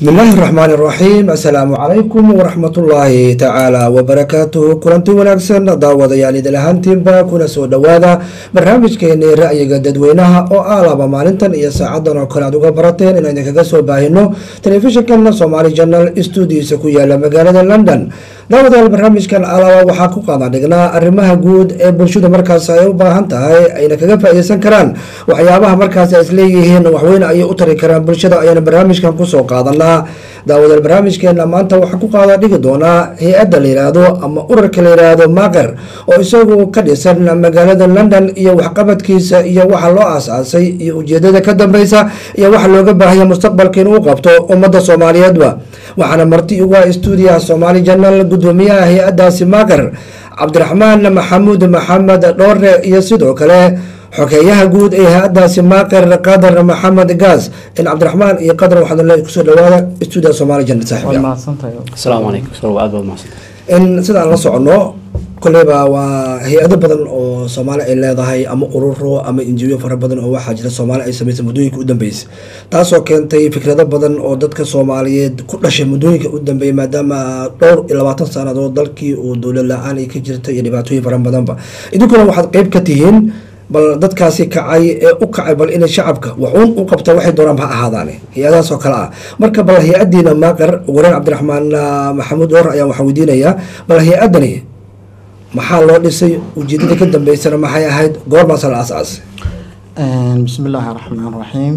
bismi illaahi raxmaan iraxiim assalaamu calaykum waraxmatullaahi tacaala wabarakaatuhu kulanti wanaagsan daawadayaal idil ahaantiinba kuna soo dhowaada barnaamijkeeni ra'yiga dadweynaha oo ah laba maalintan iyo saacadan oo kale aad uga barateen inaan idinkaga soo baahino. Telefishinkan somaali janal stuudiisa ku yaalla magaalada london daawadayaal barnaamijkan alaba waxaa ku qaadan dhignaa arrimaha guud ee bulshadu markaas ay u baahan tahay ayna kaga faa-ideysan karaan. Waxyaabaha markaas ay isleeyihiin waxweyne ayay u tari karaan bulshada ayaana barnaamijkan ku soo qaadanaa daawadayaal barnaamijkeena maanta waxaa ku qaada dhigi doonaa hay'adda la yiraahdo ama urarka la yiraahdo maaqer oo isagu ka dhisan magaalada london iyo waxqabadkiisa iyo waxa loo aasaasay iyo ujeedada ka dambeysa iyo waxa looga baahaya mustaqbalka inuu qabto ummadda soomaaliyeedba. Waxaana marti ugu ah stuudiyaha somaali janal gudoomiyaha hay'adaasi maaqer cabdiraxmaan maxamuud maxamed dhoore iyo sidoo kale xogeeyaha guud ee hay'adaasi maaqer qadar maxamed gaas in cabdiraxmaan iyo qadar waxaad le ku soo dhawaada stuudiyaha somaali janal saaxiib asalaamu calaykum. Sal aad baad mahadsan in sidaan la socono koleyba waa hay'ado badan oo soomaali ay leedahay ama ururo ama injiyo fara badan oo waxaa jira soomaali ay sameysay muddooyinka u dambeysay. Taasoo keentay fikrado badan oo dadka soomaaliyeed ku dhashay muddooyinka u dambeeyay maadaama dhowr iyo labaatan sanadood dalkii uu dowlad la'aan ay ka jirtay iyo dhibaatooyin fara badanba idinkuna waxaad qeyb ka tihiin bal dadkaasi kacay ee u kacay bal inay shacabka waxuun u qabta waxay doonaanba ha ahaadaane. Hay'adahaas oo kale ah. Marka bal hay'adiina maaqar wareen cabdiraxmaan maxamuud dhoor ayaan waxaa weydiinayaa bal hay'adani maxaa loo dhisay? Ujeedada ka dambeysana maxay ahayd? Goormaasa la aas-aasay bismi illaahi raxmaan raxiim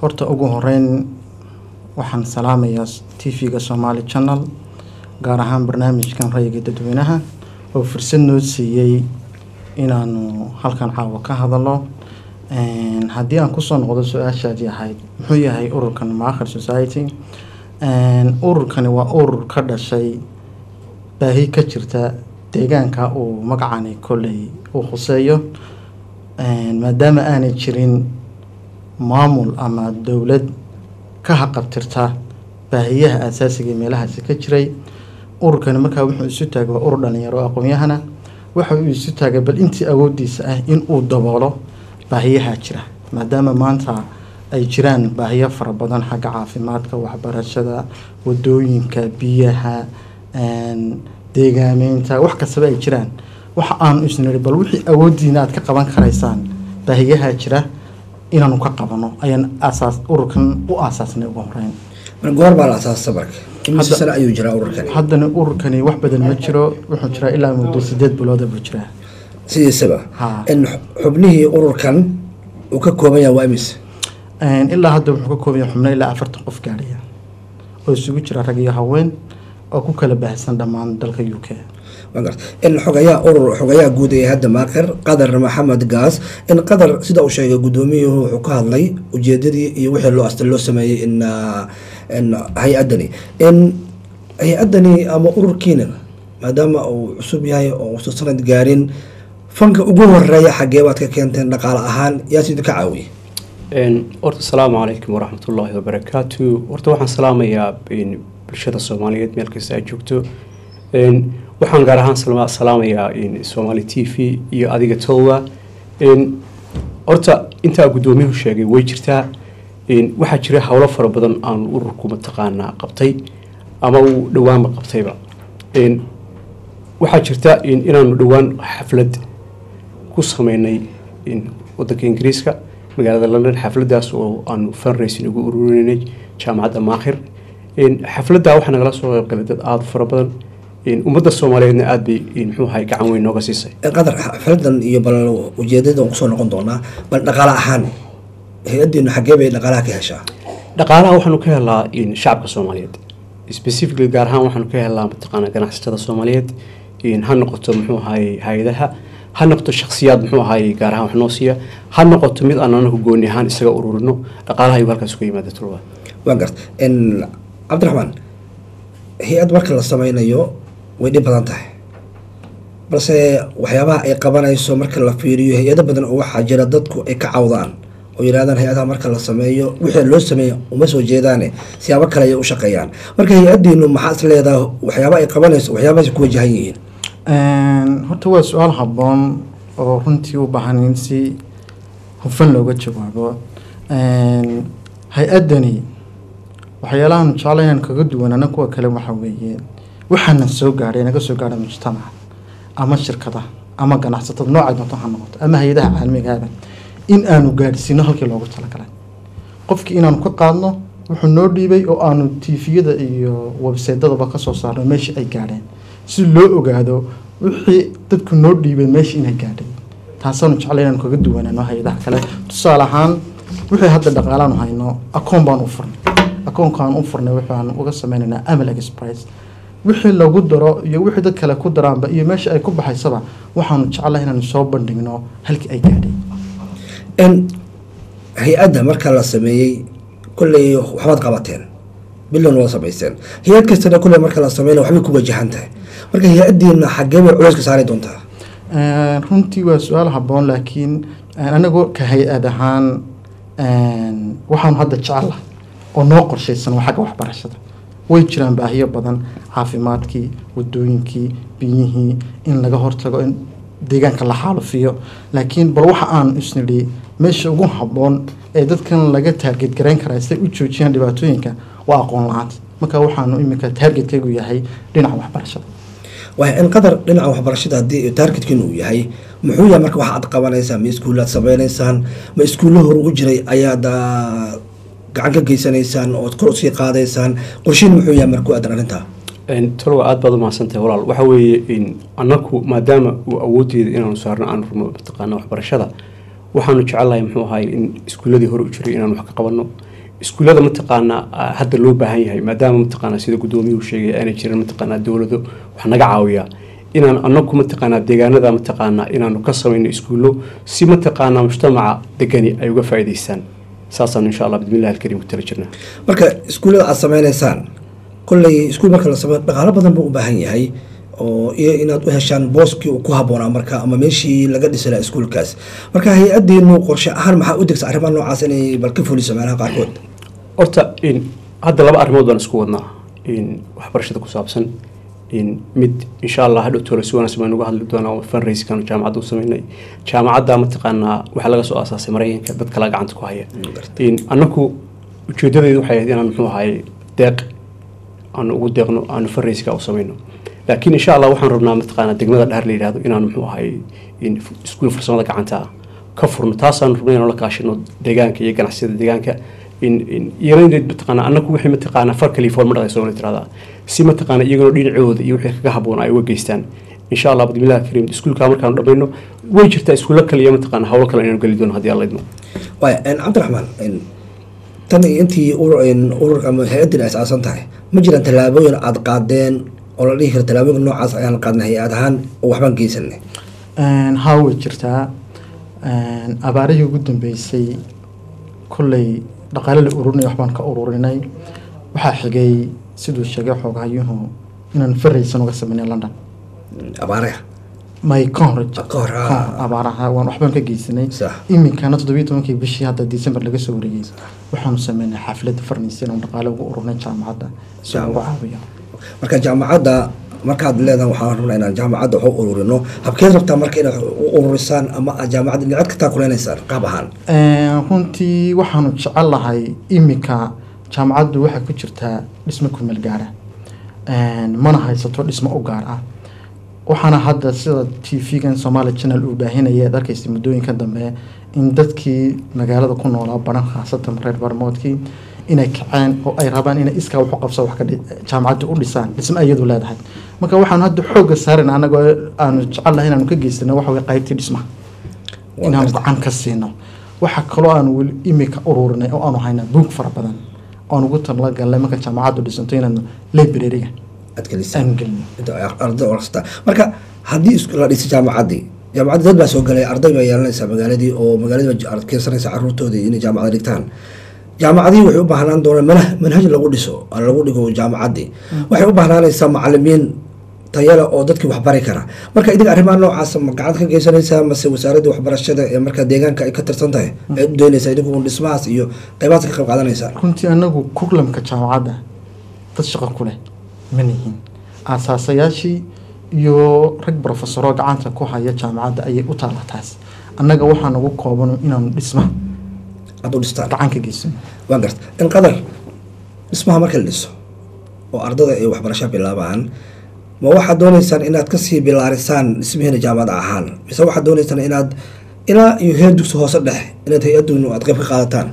horta ugu horeyn waxaan salaamayaa t v-ga somaali channel gaar ahaan barnaamijkan rayiga dadweynaha oo fursad noo siiyey inaanu halkan caawa ka hadalo haddii aan ku soo noqdo su'aashaadii ahayd muxuu yahay ururkan maakhir society? Ururkani waa urur ka dhashay baahi ka jirta deegaanka uu magacani kolley uu khuseeyo. Maadaama aanay jirin maamul ama dowlad ka haqabtirta baahiyaha asaasiga meelahaasi ka jiray ururkani markaa wuxuu isu taagay waa urur dhalinyaro aqoon-yahana waxa uu isu taagay bal intii awoodiisa ah in uu daboolo baahiyaha jira. Maadaama maanta ay jiraan baahiyo fara badan xagga caafimaadka waxbarashada waddooyinka biyaha deegaameynta wax kastaba ay jiraan. Waxa aanu isniri bal wixii awoodiina aad ka qaban karaysaan baahiyaha jira inaanu ka qabano ayaan asaas ururkan u aasaasnay ugu horeyn goor baa la asaasa marka haddana ururkani wax badan ma jiro wuxuu jiraa ilaa muddo sideed bilooda buu jiraa sidiisaba xubnihii ururkan uu ka kooban yahay waa imise ilaa hadda wuxuu ka kooban yahay xubno ilaa afartan qof gaadhaya oo isugu jira rag iyo haween oo ku kala baahsan dhammaan dalka u k. In xogayaha urur xogayaha guud ee hadda maaqer qadar maxamed gaas in qadar sida uu sheegay gudoomiyuhu wuxuu ka hadlay ujeedadii iyo wixii loo loo sameeyey in ah, in hay'adani hay'adani ama ururkiina maadaama uu cusub yahay oo uusan sanad gaarin fanka ugu horreeya xaggee baad ka keenteen dhaqaale ahaan yaa sidii ka caawiyay horta asalaamu calaykum waraxmatullaahi wabarakaatu horta waxaan salaamayaa bulshada soomaaliyeed meel kasta ay joogto. Waxaan gaar ahaan salaamayaa soomaali t v iyo adiga towa. Horta intaa guddoomiyuhu sheegay way jirtaa waxaa jira howlo fara badan aan ururku mataqaanaa qabtay ama uu dhowaanba qabtayba waxaa jirta in- inaanu dhowaan xaflad ku sameynay wadanka ingiriiska magaalada london xafladaas oo aanu fundraising ugu ururinay jaamacadda maakhir xafladda waxaa nagala soo qaybgalay dad aada u fara badan. Ummadda soomaaliyeedna aada bay muxuu ahay gacan weyn nooga siisay. Qadar xafladan iyo bal ujeedada ku soo noqon doonaa bal dhaqaale ahaan hay'adiinu xaggee bay dhaqaalaha ka heshaa? Dhaqaalaha waxaanu ka helaa in shacabka soomaaliyeed specifically gaar ahaan waxaanu ka helaa mataqaana ganacsatada soomaaliyeed in ha noqoto muxuu ahaye hay'adaha ha noqoto shakhsiyaad muxuu ahaye gaar ahaan wax noo siiya ha noqoto mid aan anagu gooni ahaan isaga ururino dhaqaalaha ayuu halkaas uga yimaada tulwa waa garta. In cabdiraxmaan hay'ad marka la sameynayo way dhib badan tahay. Balse waxyaabaha ay qabanayso marka la fiiriyo hay'ado badan oo waxaa jira dadku ay ka cawdaan oo yidhahdaan hay'adaha marka la sameeyo wixii loo sameeyo uma soo jeedaane siyaabo kale ayay u shaqeeyaan. Marka hay'adiinu maxaa is leedahay? Waxyaaba ay qabanayso waxyaabahaas ku wajahan yihiin. Horta waa su'aal habboon oo runtii u baahan in si hufan looga jawaabo. Hay'addani waxyaalahan jecla inaan kaga duwanana kuwa kale waxa weeye waxaana soo gaadhay naga soo gaadha mujtamaca ama shirkada ama ganacsatada noocay doonto ha noqoto ama hay'adaha caalamigaaba in aanu gaadhsiino halkii loogu talagalay. Qofkii inaanu ka qaadno wuxuu noo dhiibay oo aanu tiifiyada iyo webseedadaba ka soo saarno meeshii ay gaadheen. Si loo ogaado wixii dadku noo dhiibay meeshii inay gaadhay taasaanu jeclay inaanu kaga duwanaano hay'adaha kale. Tusaale ahaan wixii hadda dhaqaalaanu hayno akoon baan u furnay. Akoonkaan u furnay waxaan uga sameynaynaa amal express. Wixii lagu daro iyo wixii dad kale ku daraanba iyo meesha ay ku baxaysaba waxaanu jeclahay inaanu soo bandhigno halkii ay gaadhay hay'adda marka la sameeyey kolley waxbaad qabateen bilan waa samaysteen. Hay'ad kastana kolley marka la sameynaya waxbay ku wajahan tahay. Marka hay'addiina xaggee bay culeyska saari doontaa. Runtii waa su'aal habboon laakiin anagu ka hay'ad ahaan waxaanu hadda jecela oo noo qorshaysan waa xagga waxbarashada. Way jiraan baahiyo badan caafimaadkii wadooyinkii biyihii in laga hortago in deegaanka la xaalufiyo laakiin bal waxa aan isnidhi meesha ugu habboon ee dadkan laga taarget garayn karaa siday u joojiyaan dhibaatooyinka waa aqoon la'aanta. Marka waxaanu iminka taargetkaygu yahay dhinaca waxbarashada. Waay in qadar dhinaca waxbarashada haddii taargetkiin uu yahay muxuu yahay marka waxa aad qabanaysaan ma iskuulaad sameynaysaan ma iskuulla hor ugu jiray ayaad gacan ka geysanaysaan ood kor u sii qaadaysaan. Qorshiin muxuu yahay markuu aadan arrintaa talowa aada baad umahadsantahay walaal waxa weeye in annaku maadaama uu awoodeeda inaanu saarno aanu rabno mataqaana waxbarashada waxaanu jecelnahay muxuu ahaay in iskuuladii hore u jiray inaanu wax ka qabanno. Iskuullada mataqaanaa ah, hadda loo baahan yahay maadaama mataqaanaa sida guddoomiyuhu sheegay aanay jirin mataqaanaa dowlado. Wax naga caawiya. Inaan annagu mataqaanaa deegaanada mataqaanaa inaanu ka samayno iskuullo. Si mataqaanaa mujtamaca degani ay uga faa'iidaystaan. Saasaanu insha allah bismillahi alkariim ku tala jirnaa. Marka iskuullada aad sameynaysaan kolley iskuul marka la sameeyo dhaqaalo badan buu u baahan yahay oo iyo inaad u heshaan booskii ku habboonaa marka ama meeshii laga dhisi lahaa iskuulkaas. Marka hay'addiinu qorshe ahaan maxaa u degsa arrimaha noocaas inay bal ka fuliso meelaha qaarkood? Horta in hadda laba arrimood baan isku wadnaa. In waxbarashada ku saabsan in mid insha allah hadhow toola si wanaagsan baan uga hadli doonaa oo fundraisingkan jaamacadda u sameynay. Jaamacadda mataqaanaa waxaa laga soo aasaasay maraykanka dad kala gacanta ku haya. In annaku ujeedadeedu waxay ahayd inaan muxuu ahaay deeq aanu ugu deeqno aanu fundraisingka u sameyno laakiin insha allah waxaan rabnaa mataqaanaa degmada dhahar la yidhahdo inaan muxuu ahaay in iskuul farsamada gacanta ka furno. Taasaan rabnay inaan la kaashino deegaanka iyo ganacsiyada deegaanka. In iyagana mataqaanaa annagu wixii mataqaanaa far kaliya fool ma dhaqayso wala tirahdaa si mataqaanaa iyagana dhinacooda iyo wixii kaga habboon ay uga geystaan. Insha allah bismillahi kariim iskuulka markaanu dhamayno way jirtaa iskuulo kale iyo mataqaanaa hawlo kale inaanu geli doono haddii alla idmo. Cabdiraxmaan tan intii urur urur ama hay'addin ay tahay ma jiraan tallaabooyin aad qaadeen oo la dhihi karo tallaabooyinka noocaas ayaan qaadnay hay'ad ahaan oo waxbaan geysanay haa way jirtaa. Abaarihii ugu dambeysay kolley dhaqaale la ururinay waxbaan ka ururinay. Waxaa xigay siduu sheegay xoogahayuhu inaan faraysan uga sameynay london. Abaaraya may ka hor ah. abaaraha waan waxbaan ka geysanay iminkana toddobiyi tobankii bishii hadda december laga soo wareegay waxaanu sameynay xafladda farnaysa inaan dhaqaale ugu ururnay jaamacadda. Si ugu caawiyo marka jaamacadda markaad leedahay waxaan rabnaa inaan jaamacadda wax ururino. Habkeed rabtaa marka inaad u ururisaan ama aad jaamacadda dhinac ka taakuleynaysaan qaab ahaan. Runtii waxaanu jecelahay iminka jaamacaddu waxay ku jirtaa dhismo kumeel gaara. Mana haysato dhismo u gaar ah. Waxaana hadda sida t v-gan somaali channel uu baahinaya ad arkaysa muddooyinka dambe in dadkii magaalada ku noolaa baran khaasatan reer barmoodkii inay kaceen oo ay rabaan inay iskaa wax u qabso wax ka dhi- jaamacadda u dhisaan dhismo ay iyadu leedahay. Marka waxaanu hadda xoogga saarayna anagoo aanu jecelnahay inaanu ka geysano waxa way qaybtii dhismaha. Inaanu gacan ka siino. Waxaa kaloo aanu weli imika ururinay oo aanu haynaa buug fara badan. Oan ugu talagalnay marka jaamacaddu dhisanto inaanu librariga marka haddii isku la dhisay jaamacaddii jaamacadda dad baa soo galay arday baa yeelanaysaa magaaladii oo magaaladii baa aad keensanaysa carruurtoodii inay jaamacada dhigtaan jaamacadihii waxay u baahnaan doonaan manhaj lagu dhiso lagu dhigo jaamacaddii waxay u bahnaanaysaa macalimiin tayale oo dadkii wax bari kara. Marka idinka arrimaha noocaas ma gacanta ka geysanaysaa mase wasaaradda waxbarashada ee markaa deegaanka ay ka tirsan tahay ay u doonaysaa idinku dhismahaas iyo qaybahaas ka qayb qaadanaysaa. Runtii anagu kurlamka jaamacadda dad shaqo ku leh ma nihin aasaasayaashii iyo rag brofesoro gacanta ku haya jaamacadda ayay u taala taas annaga waxaa nagu kooban inaanu dhisma dhistaan gacan ka geysano waa garta. In qadar dhismaha marka la dhiso oo ardada ay waxbarasho bilaabaan ma waxaad dooneysaan inaad ka sii bilaarisaan dhismihiina jaamacad ahaan? Mise waxaad dooneysaan inaad ilaa iyo heer dugsi hoose dhex inaad hay'adunu aad qayb ka qaadataan?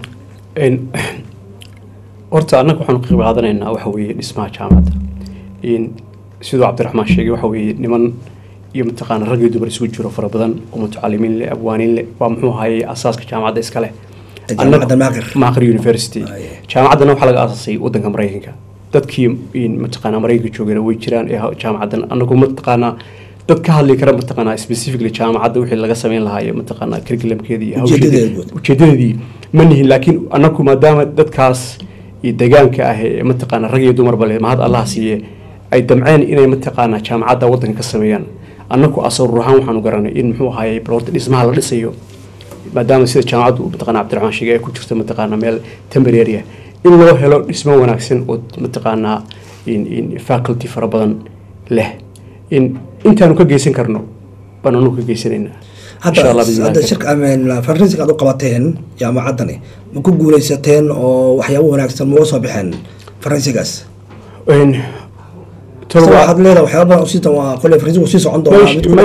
Horta annaga waxaanu ka qayb qaadanaynaa waxa weeye dhismaha jaamacadda. Siduu cabdiraxmaan sheegay waxa weeye niman iyo mataqaana rag iyo dumar isugu jiro fara badan oo mutacalimiin leh abwaaniin leh waa muxuu ahaye asaaska jaamacadda iska leh maaqir university. Aye. jaamacaddana waxaa laga aasaasay wadanka maraykanka. Dadkii in mataqaanaa maraykanka joogana way jiraan ee jaamacaddan anagu mataqaanaa dad ka hadli kara mataqaanaa specifically jaamacadda wixii laga sameyn lahaa mataqaanaa curriculumkeeda iyo ujeedadeedii. Ma nihin laakiin anagu maadaama dadkaas iyo deegaanka ah ee mataqaanaa rag iyo dumarba leh mahad allah siiye ay damceen inay mataqaanaa jaamacadda wadanka ka sameeyaan. Anagu asawir ahaan waxaanu garanay in muxuu ahaye bal horta dhismaha la dhisayo maadaama sida jaamacaddu mataqaana cabdiraxmaan sheegay ay ku jirto mataqaana meel ah in loo helo dhismo wanaagsan oo mataqaanaa faculty fara badan leh. In intaanu ka geysan karno baan anu ka geysanaynaa. Farrinsiga aad u qabateen jaamacaddani ma ku guuleysateen oo waxyaabo wanaagsan ma uga soo baxeen ma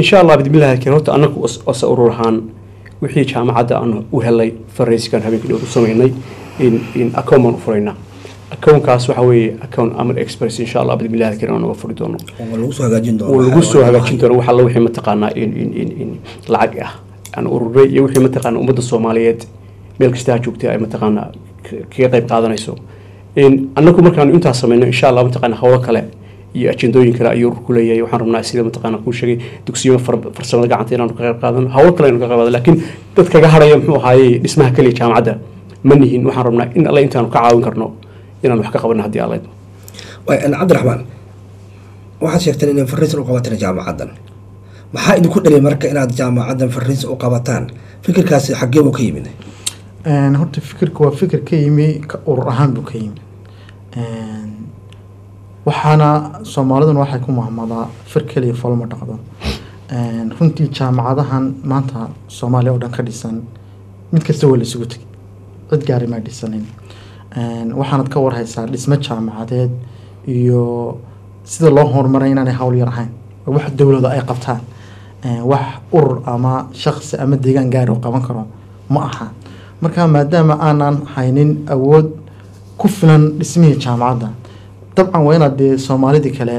insha allah bidmillahi laakiin horta anagu ose urur ahaan wixii jaamacadda aan u helay faraysigan habeenkii dhow u sameynay in in account baan u furaynaa accountkaas waxa weeye account amar express insha allah bidmillahi laakiin aan uga furi doono. Oo lagu soo hagaajin doono. Waxa la wixii mataqaanaa in in in in lacag ah aan ururay iyo wixii mataqaanaa ummadda soomaaliyeed. Meel kasta ha joogtay ay mataqaanaa ka- kaga qayb qaadanayso. In annagu markaanu intaas sameyno insha allah mataqaanaa howlo kale iyo ajendooyin kale ayuu ururku leeyahay. Waxaan rabnaa sida mataqaanaa kuu sheegay dugsiyo far- farsamada gacanta inaanu ka qayb qaadano howlo kale aynu ka qayb qaadano laakiin dad kaga haraya muxuu ahaayey dhismaha keliya jaamacadda. Ma nihin waxaan rabnaa in alle intaanu ka caawin karno inaan wax ka qabano haddii en cabdiraxmaan waxaad sheegteen inay farriisin u qabateen jaamacaddan. Maxaa idinku dhaliya marka inaad jaamacaddan farriisin u qabataan? Fikirkaasi xaggee buu ka yimid. Een, horta fikirka waa fikir ka yimi ka urur ahaan buu ka yimi Een, waxaana soomaaliduna waxay ku mahmadaa fir keliya folma dhaqdo. Een, runtii jaamacadahan maanta soomaaliya oo dhan ka dhisan mid kasta waa la isugu tegay cid gaari maa dhisanin. Waxaanad ka warhaysaa dhismo jaamacadeed iyo sida loo horumaray inaanay hawl yar ahayn. Wax dowladda ay qabtaan. Wax urur ama shaqsi ama deegaan gaari oo qaban karo ma aha. Marka maadaama aanan haynin awood ku filan dhismihii jaamacadda dabcan waa inaad dee soomaalidii kale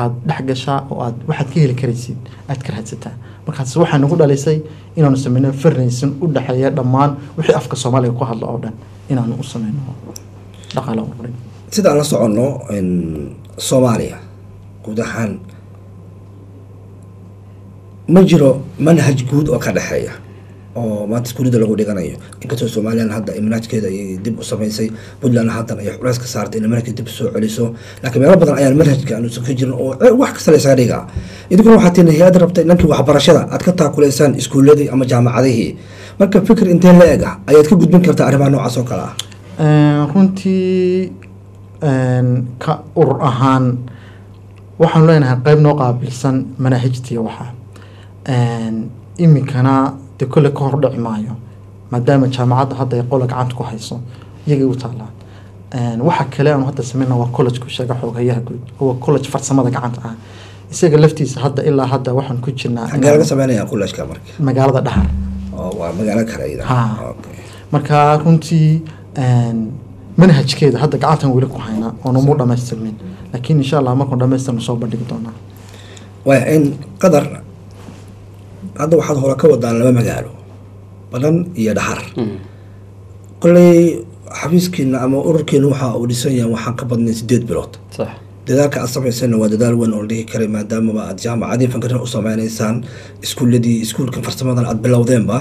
aada dhex gashaa oo aad waxaad ka heli karaysid aad ka raadsataa markaas waxaa nagu dhalisay inaanu sameyno farnaysan u dhexeeya dhammaan wixii afka soomaaliga ku hadla oo dhan inaanu u sameyno dhaqaale ururin sida aan la soconno soomaaliya guud ahaan ma jiro manhaj guud oo ka dhexeeya oo maanta iskuulida lagu dhiganayo. Inkastoo somalilan hadda ay manhajkeeda ay dib u samaysay puntland haddan ay culays ka saartay inay manhajka dib soo celiso. Laakiin meelo badan ayaan manhajka aanusan ka jirin oo wax kasta la isaga dhigaa idinkuna waxaa tihin hay'adda rabta dhankii waxbarashada aad ka taakuleysaan iskuuladii ama jaamacadihii. Marka fikir intee la eg ah ayaad ka gudbin kartaa arrimaha noocaas oo kale ah. Runtii ka urur ahaan waxaanu leenahay qeyb noo qaabilsan manaahijtiya waxa. Een, iminkana dee kolle ka hor dhici maayo maadaama jaamacadda hadda ay qola gacanta ku hayso iyagay u taallaan. Een, waxa kale aanu hadda sameyna waa collegku sheega xoogayaha guud waa college farsamada gacanta ah. Isaga laftiisa hadda ilaa hadda waxaan ku jirnaa magaalada dhahar. Okay. marka runtii manhajkeeda hadda gacantan weli ku haynaa oona mu dhamaystirmin laakiin insha allah markaan dhamaystirno soo bandhigi doonaa. In qadar hadda waxaad hore ka wadaan laba magaalo badan iyo dhaxar. Kolley xafiiskiina ama ururkiina waxa uu dhisan yahay waxaan ka badnay sideed bilood. Dadaalka aad samaysayna waa dadaal weyn oo la dhihi karay maadaamaba aad jaamacadii fankarin u sameynaysaan iskuuladii iskuulka farsamadan aad bilowdeenba.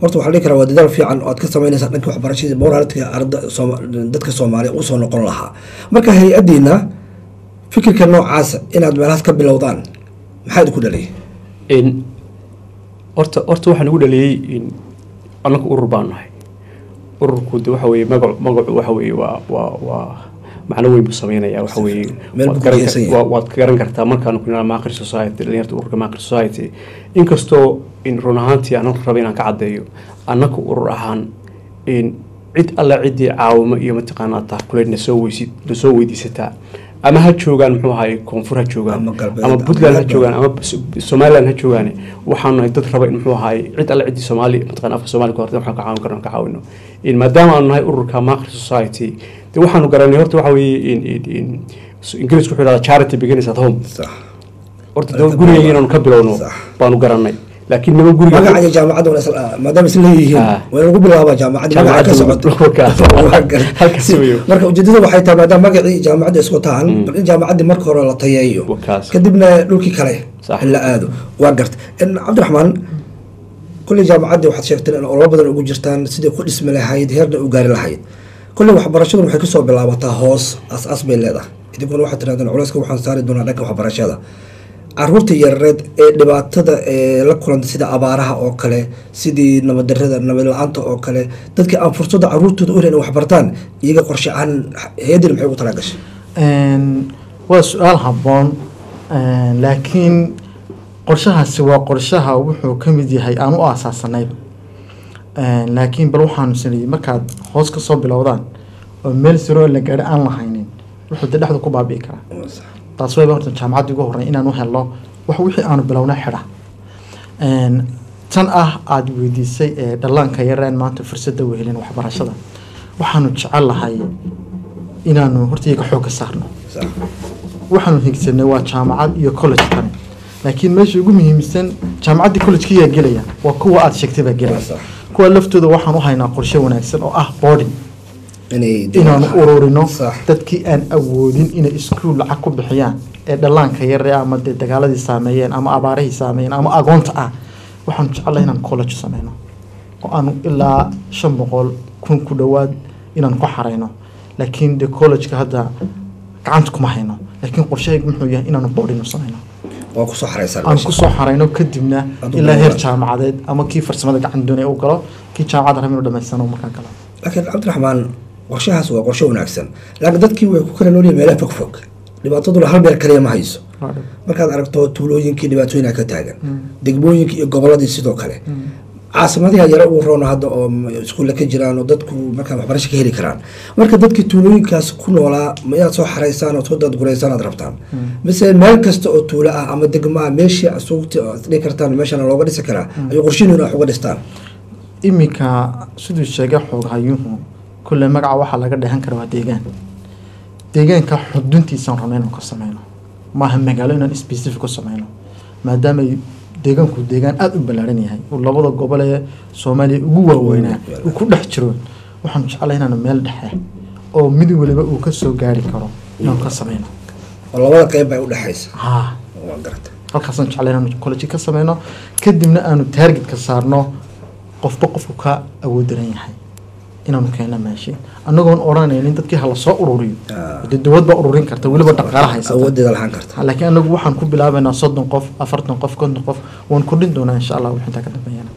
Horta waxaa la dhihi karaa waa dadaal fiican oo aad ka sameynaysaan dhanka waxbarashadii moralitiga arda dadka soomaaliya u soo noqon lahaa. Marka hay'addiina fikirka noocaasa inaad meelahaas ka bilowdaan maxaa idinku dhaliyay in horta waxaa nagu dhaliyey in annagu urur baan nahay. Ururku de waxa weeye magac magacu waxa weeye waa waa waa macno weyn buu sameynaya waxa Meel waad ka garan kartaa markaanu ku nidhaha maaqri society dhalinyarta ururka maaqri society. Inkastoo in run ahaantii aan raba inaan ka caddeeyo annagu urur ahaan in cid alla ciddii caawimo iyo mataqaanaa taakuleed nasoo weysid nasoo weydiisataa ama ha joogaan muxuu ahaay koonfur ha joogaan Ama puntland ha joogaan ama S- somaliland ha joogaan. Waxaanu nahay dad raba in muxuu ahaay cid alle ciddii soomaali mataqana afka soomaaliga horta waxaan ka caawin karno ka caawino. In maadaama aanu nahay ururka makri society de waxaanu garanay horta waxa weeye in in in ingiriisku wuxuu yidhahdaa charity begins at home. Horta dee gurigayga inaanu ka bilowno baanu garanay laakiin nima guriga magaca jaamacadda maadaama isla leeyihiin waa in lagu bilaabaa jaamacadda magaca ka weeyo. marka ujeedada waxay tahay maadaama magacii jaamacadda isku tahan bal in jaamacaddii marka hore la tayeeyo kadibna dhulkii kale in la aado waa garta In cabdiraxmaan kulley jaamacaddii waxaad sheegteen in ololo badan ugu jirtaan sidai ku dhismi lahayd heerna u gaari lahayd kulley waxbarashadu waxay ka soo bilaabataa hoos as-as bay leedahay idinkuna waxaad tirahdeen culeyska waxaan saari doonaa dhanka waxbarashada carruurta yareed ee dhibaatada ee la kulanta sida abaaraha oo kale sidii nabaddarada nabad la'aanta oo kale dadkii aan fursadda caruurtooda u helin wax bartaan iyaga qorshe ahaan hay'addina maxay ugu talagashay? Een, waa su'aal habboon een, laakiin qorshahaasi waa qorshaha wuxuu ka mid yahay aan u aasaasanayba Een, laakiin bal waxaanu sanayay markaad hoos ka soo bilowdaan oo meel siroo la gaadho aan lahaynin wuxuu de dhexda ku baabi'i karaa taas wayba horta jaamacaddii ugu horreyn inaan u helno wax wixii aanu bilowna xidha. Tan ah aada weydiisay ee dhallaanka yareen maanta fursadda u helin waxbarashada. Waxaanu jecel lahay inaanu horta iyaga xoog ka saarno. Waxaanu higsanay waa jaamacad iyo college kale laakiin meesha ugu muhiimsan jaamacaddii college yaa gelaya. Waa kuwa aada sheegtay baa gelaya. Kuwa laftooda waxaan u haynaa qorshe wanaagsan oo ah boarding inay inaanu ururino dadkii aan awoodin inay iskuul lacag ku bixiyaan ee dhallaanka yare ama dee dagaaladii saameeyeen ama abaarihii saameeyeen ama agoonta ah. Waxaanu jecelahay inaan college sameyno oo aanu ilaa shan boqol kun ku dhowaad inaan ku xareyno laakiin de collegeka hadda gacanta kuma hayno. Laakiin qorshahaygu muxuu yahay inaanu boarding sameyno aan ku soo xareyno kadibna ilaa heer jaamacadeed ama kii farsamada gacan doonaya u galo kii jaamacadda raba inuu dhamaystano markaa galo. Laakiin cabdiraxmaan qorshahaas waa qorshe wanaagsan. Laakiin dadkii way ku kala noolyihin meelaha fog fog dhibaataduna hal meel kaliya ma hayso. Markaad aragto tuulooyinkii dhibaatooyinaa ka taagan. Degmooyinkii iyo gobolladii sidoo kale. Caasimadiha yare ugu roona hadda oo iskuulle ka jiraan oo dadku markaa waxbarasho ka heli karaan. Marka dadkii tuulooyinkaas ku noolaa ma inaad soo xaraysaan oo soo dadguraysaan aad rabtaan. Mise meel kasta oo tuulo ah ama degmo ah meeshii asuugti aad dhihi kartaan meeshana looga dhisi karaa ayuu qorshihiin wax uga dhistaan. Iminka siduu sheegay xooghayuhu kulle magaca waxaa laga dheehan kara waa deegaan. Deegaanka xuduntiisaan rabna inaan ka sameyno maaha magaalo inaan specific u sameyno maadaama deegaanku deegaan aada u ballaaran yahay. Uu labada gobol ee soomaaliya ugu waaweynaa uu ku dhex jiro. Waxaan jeclahay inaan meel dhexe oo mid waliba uu ka soo gaari karo inaan ka sameyno labada qeyb haa. Waa garata halkaasaan jeclay inaanu college ka sameyno kadibna aanu target ka saarno qofba qofku ka awood daran yahay inaanu keenno meeshii. Annagoon odhanaynin dadkii hala soo ururiyo. Ah. dee dowlad baa ururin karta weliba dhaqaala laakiin anagu waxaan ku bilaabaynaa soddon qof afartan qof konton qof waan kordhin doonaa insha allah wixii intaa ka dambeeyana.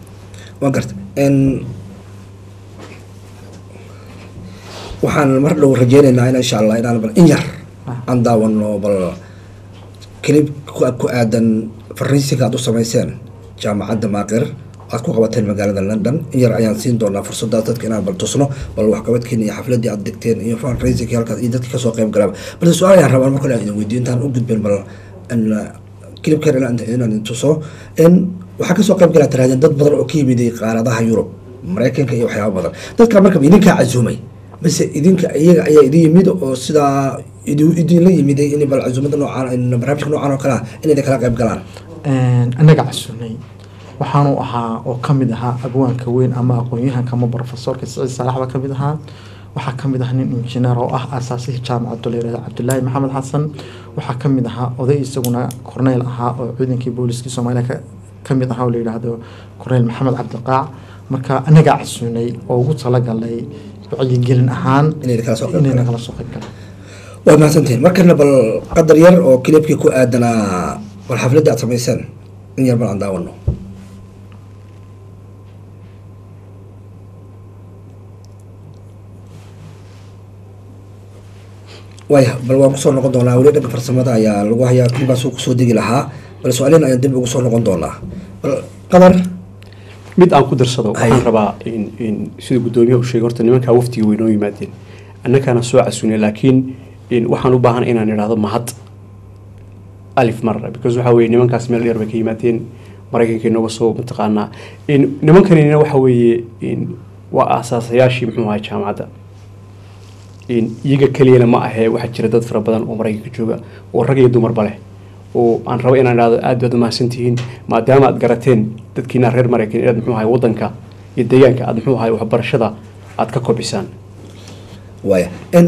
Waa garta waxaan mar dhow rajeynaynaa in insha allah inaan bal in yar aan daawano bal kelib ku ku aadan fariinsiga aad u samayseen jaamacadda maaqir aad ku qabateen magaalada london in yar ayaan siin doonaa fursadaas dadka inaan bal tusno bal waxqabadkeena iyo xafladii aad degteen iyo fundraisingkii halkaas iyo dadka ka soo qayb galaba balse su'aal ayaan rabaa markale aan idin weydiyo intaan u gudbin bal kilibkan inaan idin tuso in waxaa ka soo qayb galaa tirahdeen dad badan oo ka yimiday qaaradaha yurub maraykanka iyo waxyaaba badan. Dadka marka idinkaa casuumay mise idinka iyaga ayaa idin yimid oo sidaa idi- idinla yimiday in bal casuumada noocaan barnaamijka noocan oo kale ah kala qayb galaan. Annaga casuunay waxaanu ahaa oo ka mid ahaa abwaanka weyn ama aqoon-yahanka ama profesorka siciid saalax baa ka mid ahaa. Waxaa ka mid ahaa nin injineer oo ah aasaasihii jaamacadda la yihahdo cabdilaahi maxamed xasan waxaa ka mid ahaa oday isaguna korneyl ahaa oo ciidankii booliskii soomaaliya ka ka mid ahaa oo la yidhaahdo korneyl maxamed cabdiqaac marka annagaa casuunay oo ugu talagalay wacyigelin ahaan Inay kala soo qayb galaan waa mahadsantihiin markana bal qadar yar oo kilibkii ku aadanaa bal xafladda aad samayseen in yar bal aan daawano waaya bal waan ku soo noqon doonaa weli dhanka farsamada ayaa lagu hayaa kilbaas uu ku soo degi lahaa bal su'aaliin ayaan dib ugu soo noqon doonaa bal qadar mid aan ku darsado waxaan rabaa in in sida guddoomiyaha uu sheegay horta nimankaa waftiga way noo yimaadeen annakaana soo casunay laakiin in waxaan u baahan inaan idhaahdo mahad alif mara because waxa weeye nimankaas meel dheer bay ka yimaadeen maraykanka inooga soo mataqaanaa in nimankanina waxa weeye waa aasaasayaashii muxuu ahaa jaamacadda iyaga keliyana ma ahee waxaa jira dad fara badan oo maraykanka jooga oo rag iyo dumarba leh oo aan rabo inaan idhahdo aad baad umahadsan tihiin maadaama aad garateen dadkiina reer maraykan inaad muxuu ahay waddanka iyo deegaanka aad muxuu ahay waxbarashada aad ka kobcisaan. Waaya in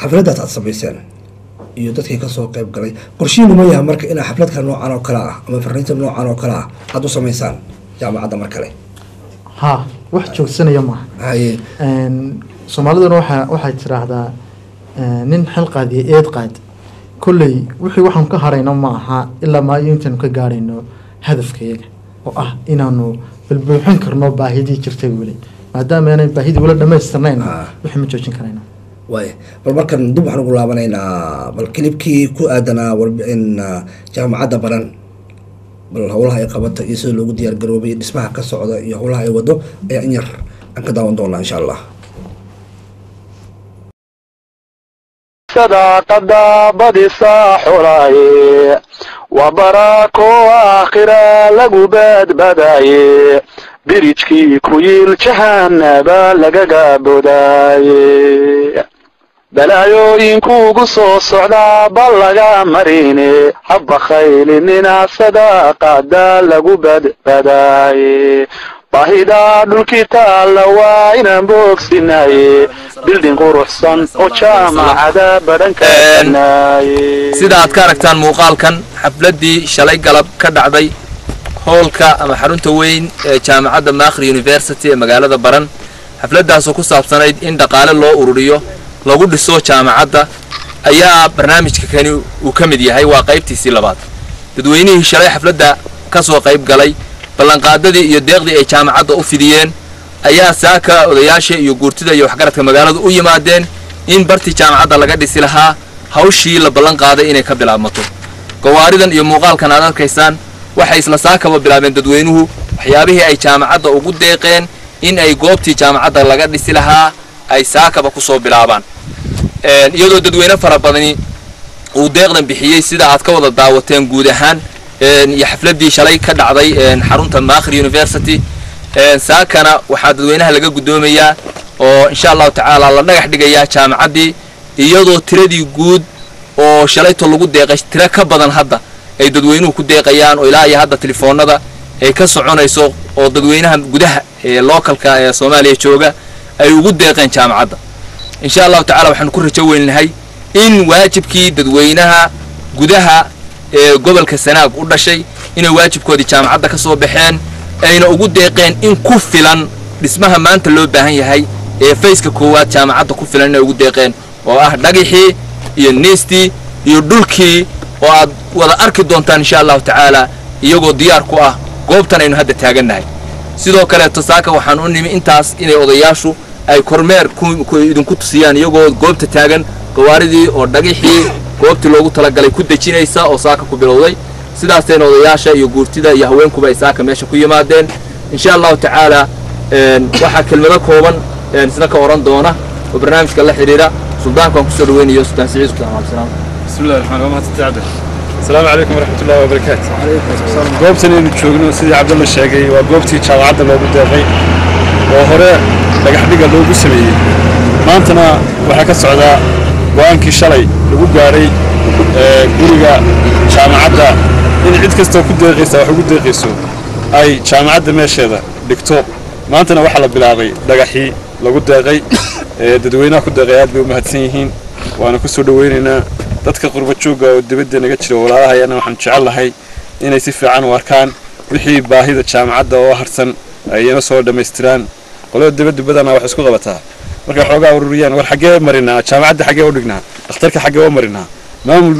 xafladaas aad samayseen iyo dadkii ka soo qayb galay qorshihiinu ma yahay marka inaa xafladka noocan oo kale ah ama fariinta noocan oo kale ah aad u samaysaan jaamacadda mar kale. Haa wax joogsanaya maaha soomaaliduna waxa waxay tiraahdaa een, nin xil qaadiya eed qaad. Kolley wixii waxaan ka harayno ma aha ilaa maa iyo intaanu ka gaarayno hadafkayaga oo ah inaanu balbuuxin karno baahidii jirtay weli. Maadaama aanay baahidii weli dhammaystirnayn Ah. wixii ma joojin karayno. Waaya bal markan dib waxaan ugu laabanaynaa bal kilibkii ku aadanaa ah, jaamacadda baran bal howlaha ay qabato iyo sida loogu diyaar garoobay dhismaha ka socda iyo howlaha ay wado ayaa in yar aan ka daawan doonaa insha allah. Sadaaqada badisaa xulaaye waa baraako aakhira lagu baadbadaaye birijkii ku yiil jahanaba lagaga bodaaye balaayooyinkuugu soo socdaa bal laga marine habba khaylinina sadaaqada lagu badbadaaye baahidaa dhulkii taalla waa inaan boogsinaye bildin quruxsan oo jaamacada badhankaanaaye sida aad ka aragtaan muuqaalkan xafladdii shalay galab ka dhacday hoolka ama xarunta weyn ee jaamacadda makhri university ee magaalada baran xafladdaasoo ku saabsanayd in dhaqaale loo ururiyo lagu dhiso jaamacadda ayaa barnaamijka kani uu ka mid yahay waa qaybtiisii labaad. Dadweynihii shalay xafladda ka soo qayb galay ballanqaadadii iyo deeqdii ay jaamacadda u fidiyeen ayaa saaka odayaasha iyo guurtida iyo waxgaradka magaaladu u yimaadeen in bartii jaamacadda laga dhisi lahaa hawshii la ballan qaaday inay ka bilaabmato. Gawaaridan iyo muuqaalkan aad arkaysaan waxay isla saakaba bilaabeen dadweynuhu waxyaabihii ay jaamacadda ugu deeqeen in ay goobtii jaamacadda laga dhisi lahaa ay saakaba ku soo bilaabaan iyadoo dadweyne fara badani uu deeqdan bixiyey sida aad ka wada daawateen guud ahaan iyo xafladdii shalay ka dhacday xarunta makhri university. Saakana waxaa dadweynaha laga guddoomayaa oo insha allahu tacaala la dhagax dhigayaa jaamacaddii iyadoo tiradii guud oo shalayto lagu deeqay tiro ka badan hadda ay dadweynuhu ku deeqayaan oo ilaa iyo hadda telefoonada ay ka soconayso oo dadweynaha gudaha ee lookalka ee soomaaliya jooga ay ugu deeqeen jaamacadda insha allahu tacaala waxaanu ku rajo weynahay in waajibkii dadweynaha gudaha ee gobolka sanaag u dhashay inay waajibkoodii jaamacadda ka soo baxeen ayna ugu deeqeen in ku filan dhismaha maanta loo baahan yahay ee fayska koowaad jaamacadda ku filan inay ugu deeqeen oo ah dhagixii iyo niistii iyo dhulkii oo aad wada arki doontaan insha allahu tacaala iyagoo diyaar ku ah goobtan aynu hadda taagannahay. Sidoo kaleeto saaka waxaan u nimi intaas inay odayaashu ay kormeer ku- ku- idinku tusiyaan iyagoo goobta taagan gawaaridii oo dhagixii goobtii loogu talagalay ku dejinaysa oo saaka ku bilowday sidaasayna odayaasha iyo guurtida iyo haweenkuba ay saaka meesha ku yimaadeen insha allahu tacaala een, waxaa kelmado kooban een, isna ka oran doona oo barnaamijka la xidhiira suldaankaan kusoo dhaweynayo sultaan siciid sultaan cabdisalaam بسم الله الرحمن الرحيم mahadsantahay cabdi asalaamu calaykum waraxmat ullahi wabarakaatu goobtan aynu joogno sidii cabdalla sheegay waa goobtii jaamacadda loogu deeqay oo hore dhagaxdhiga loogu sameeyey. Maantana waxaa ka socdaa go'aankii shalay lagu gaadhay guriga jaamacadda. In cid kastoo ku deeqaysa wax ugu deeqayso ay jaamacadda meesheeda dhigto. Maantana waxaa la bilaabay dhagaxii lagu deeqay ee, dadweynaha ku deeqay aad bay u mahadsan yihiin. Waana ku soo dhaweynaynaa dadka qurba joogga oo dibadda naga jira walaalahayana waxaan jecel lahay inay si fiican u arkaan wixii baahida jaamacadda oo harsan ayna soo dhammaystiraan qolada dibadda badanaa wax isku qabataa. Markay xoogaa ururiyaan war xaggee marinaa jaamacadda xaggee u dhignaa dhakhtarka xaggee u marinaa maamul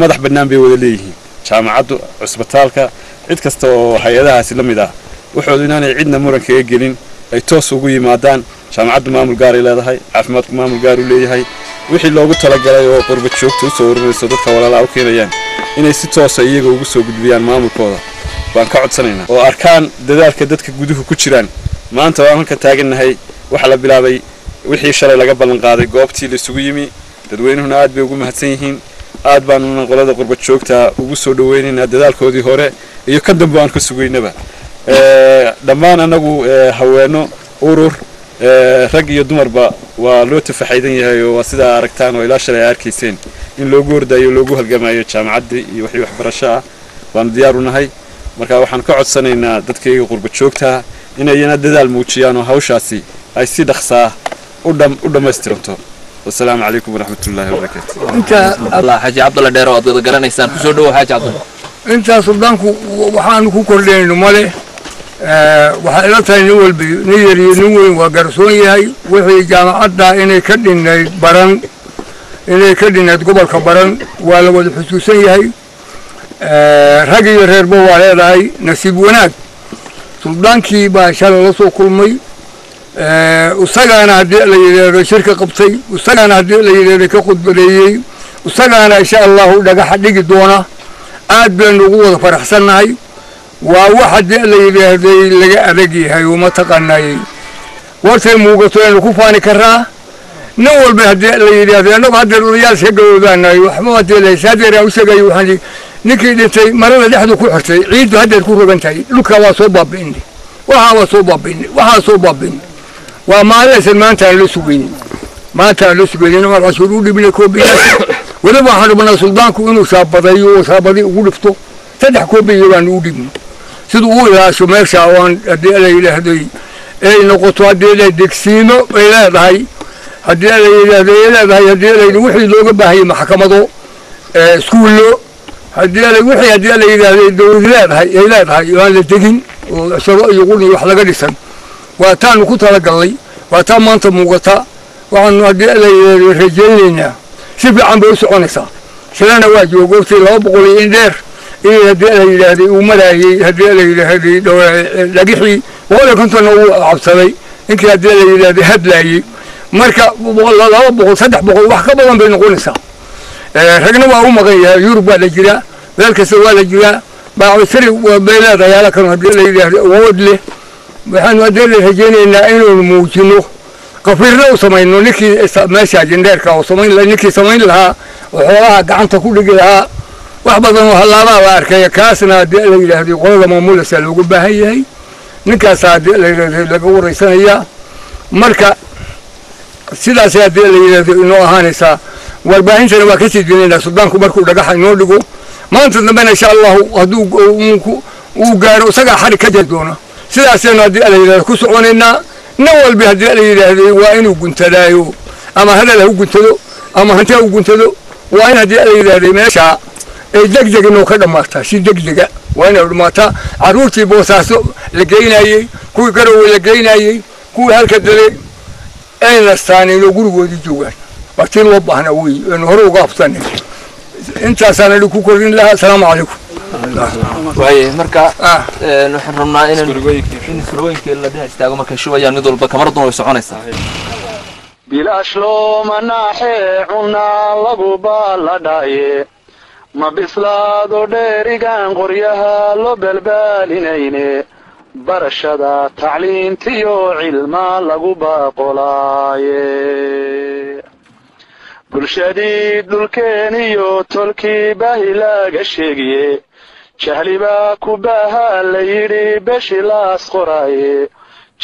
madax bannaan bay wada leeyihiin. Jaamacaddu cusbitaalka cid kasta oo hay'adahaasi la mid ah waxoodu inaanay cidna muran kaga gelin ay toos ugu yimaadaan. Jaamacaddu maamul gaaray leedahay caafimaadku maamul gaar u leeyahay. Wixii loogu talagalay oo qurba joogta u soo ururinayso dadka walaalaha u keenayaan inay si toosa iyaga ugu soo gudbiyaan maamulkooda. Baan ka codsanaynaa. Oo arkaan dadaalka dadka guduhu ku jiraan maanta waan halka taagannahay. Waxaa la bilaabay wixii shalay laga ballan qaaday goobtii la isugu yimi. Dadweynuhuna aad bay ugu mahadsan yihiin. Aad baanuna qolada qurba joogta ugu soo dhaweynaynaa dadaalkoodii hore iyo ka dambe aan ka sugaynaba. Dhammaan annagu haweeno urur rag iyo dumarba waa loo tafaxaydan yahay oo waa sidaa aragtaan oo ilaa shalay ay arkayseen. In loogu ordaayo loogu halgamayo jaamacadda iyo wixii waxbarasho ah waanu diyaar u nahay. Marka waxaan ka codsanaynaa dadkayga qurba joogta inayna dadaal muujiyaan oo hawshaasi ay si dhaqsaa u dhammaystiranto. Wasalaamu calaykum waraxmat ullaahi cabdalla dheer oo aad wada garanaysaan ku soo dhowo xaaji cabdalla intaa suldaanku waxaanu ku kordhinayno male. Waxay ila tahay nin walba nin yar iyo nin weyn waa garsoon yahay. Wixii jaamacadda inay ka dhinayd baran inay ka dhinayd gobolka baran waa la wada xusuusan yahay. Rag iyo reerba waa leedahay nasiib wanaag suldaankii baa shalay la soo kulmay. Isagaana haddii la yidhaahdo shirka qabtay isagaana haddii la yidhaahdo ka khudbadeeyey isagaana insha allahu dhagaxa dhigi doona. Aad baynu ugu wada faraxsannahay. Waa wax haddii la yidhaahday laga adag yahay oo mataqaanay wartay muugato aynu ku faani karaa nin walba haddii la yidhaahdo annagu haddeer odayaal iska haddii la haddeer aan u sheegayo waxaan ninkii dhintay marada dhexdu ku xirtay ciiddu haddeer ku rogan tahay waa soo baabi'inay waxaa waa soo baabi'inay waxaa soo baabi'inay waa maalinaysan maanta aan la sugaynin maanta aan la sugaynin inaan cashuur u dhibnay koobiyaas weliba waxaan dhibnaa suldaanku inuu shaabadayo oo shaabadi ugu dhifto saddex koobiya baan u dhibnay siduu u ilaasho meesha waan haddii la yidhaahday ay noqoto haddii la degsiimo ay leedahay haddii la yidhaahdo ay leedahay haddii la wixii looga baahayay maxkamado iskuullo haddii wixii haddii la yidhaahday dowlad leedahay ay leedahay oo aan la tegin oo sharo iyo qul iyo wax laga dhisan. Waa taanu ku talagalnay waa taa maanta muuqata. Waxaanu haddii la yidhaahdo bay u soconaysaa. Silana waa joogowtay laba boqol iyo in dheer iyo haddii la yidhaahday uu maraayey haddii la yidhaahday hadlaayey marka laba boqol saddex boqol wax ka badan bay noqonaysaa ragna waa u maqan yahay yurub waa la jiraa meel kasta waa la jiraa. Baacbasari bay leedahay yaalla kan haddii la yidhaahdo awood leh. Waxaanu haddii la rajaynaynaa inaynu muujino qafirna u samayno ninkii meesha jindheerka oo samayn ninkii samayn lahaa oo xoolaha gacanta ku dhigi lahaa. Wax badan oo hallaabaa la arkay kaasna haddii la yidhaahdo qolada maamulasa loogu baahan yahay. Ninkaasa haddii la yidhaahdo laga waraysanayaa marka sidaas haddii la yidhaahdo inoo ahaanaysaa warbaahintana waa ka sii dinaynaa suldaanku markuu dhagaxa inoo dhigo maanta dambena insha allahu hadduu uu gaaro isagaa xarig ka jari doona. Sidaasaynu haddii la yidhahdo ku soconaynaa nin walba haddii la yidhaahday waa inuu guntadaayo ama hadal ha u guntado ama hanti ha u guntado waa in haddii la yidhaahday meesha ay deg deg inoo ka dhammaataa si deg dega waa inay dhammaataa carruurtii boosaaso la geynayey kuwii garowe la geynayey kuwii halka dale ay nastaan gurigoodii joogaan waa tii loo baahnaa wey aynu hore uga habsanay intaasaan idhi ku kordhin lahaa asalaamu calaykum waaye marka waxaan rabnaa in in furooyinkii la dhex istaago markay shubayaan mid walba kamaraduna way soconaysaa bilaash looma naaxee cunaa laguba la dhaaye ma bislaado dheerigan qoryaha loo balbaalinayne barashada tacliintiyo cilma lagu baaqolaaye bulshadii dhulkeeniyo tolkii baahi laga sheegiye jahli baa ku baaha la yidhi beshi laas qoraaye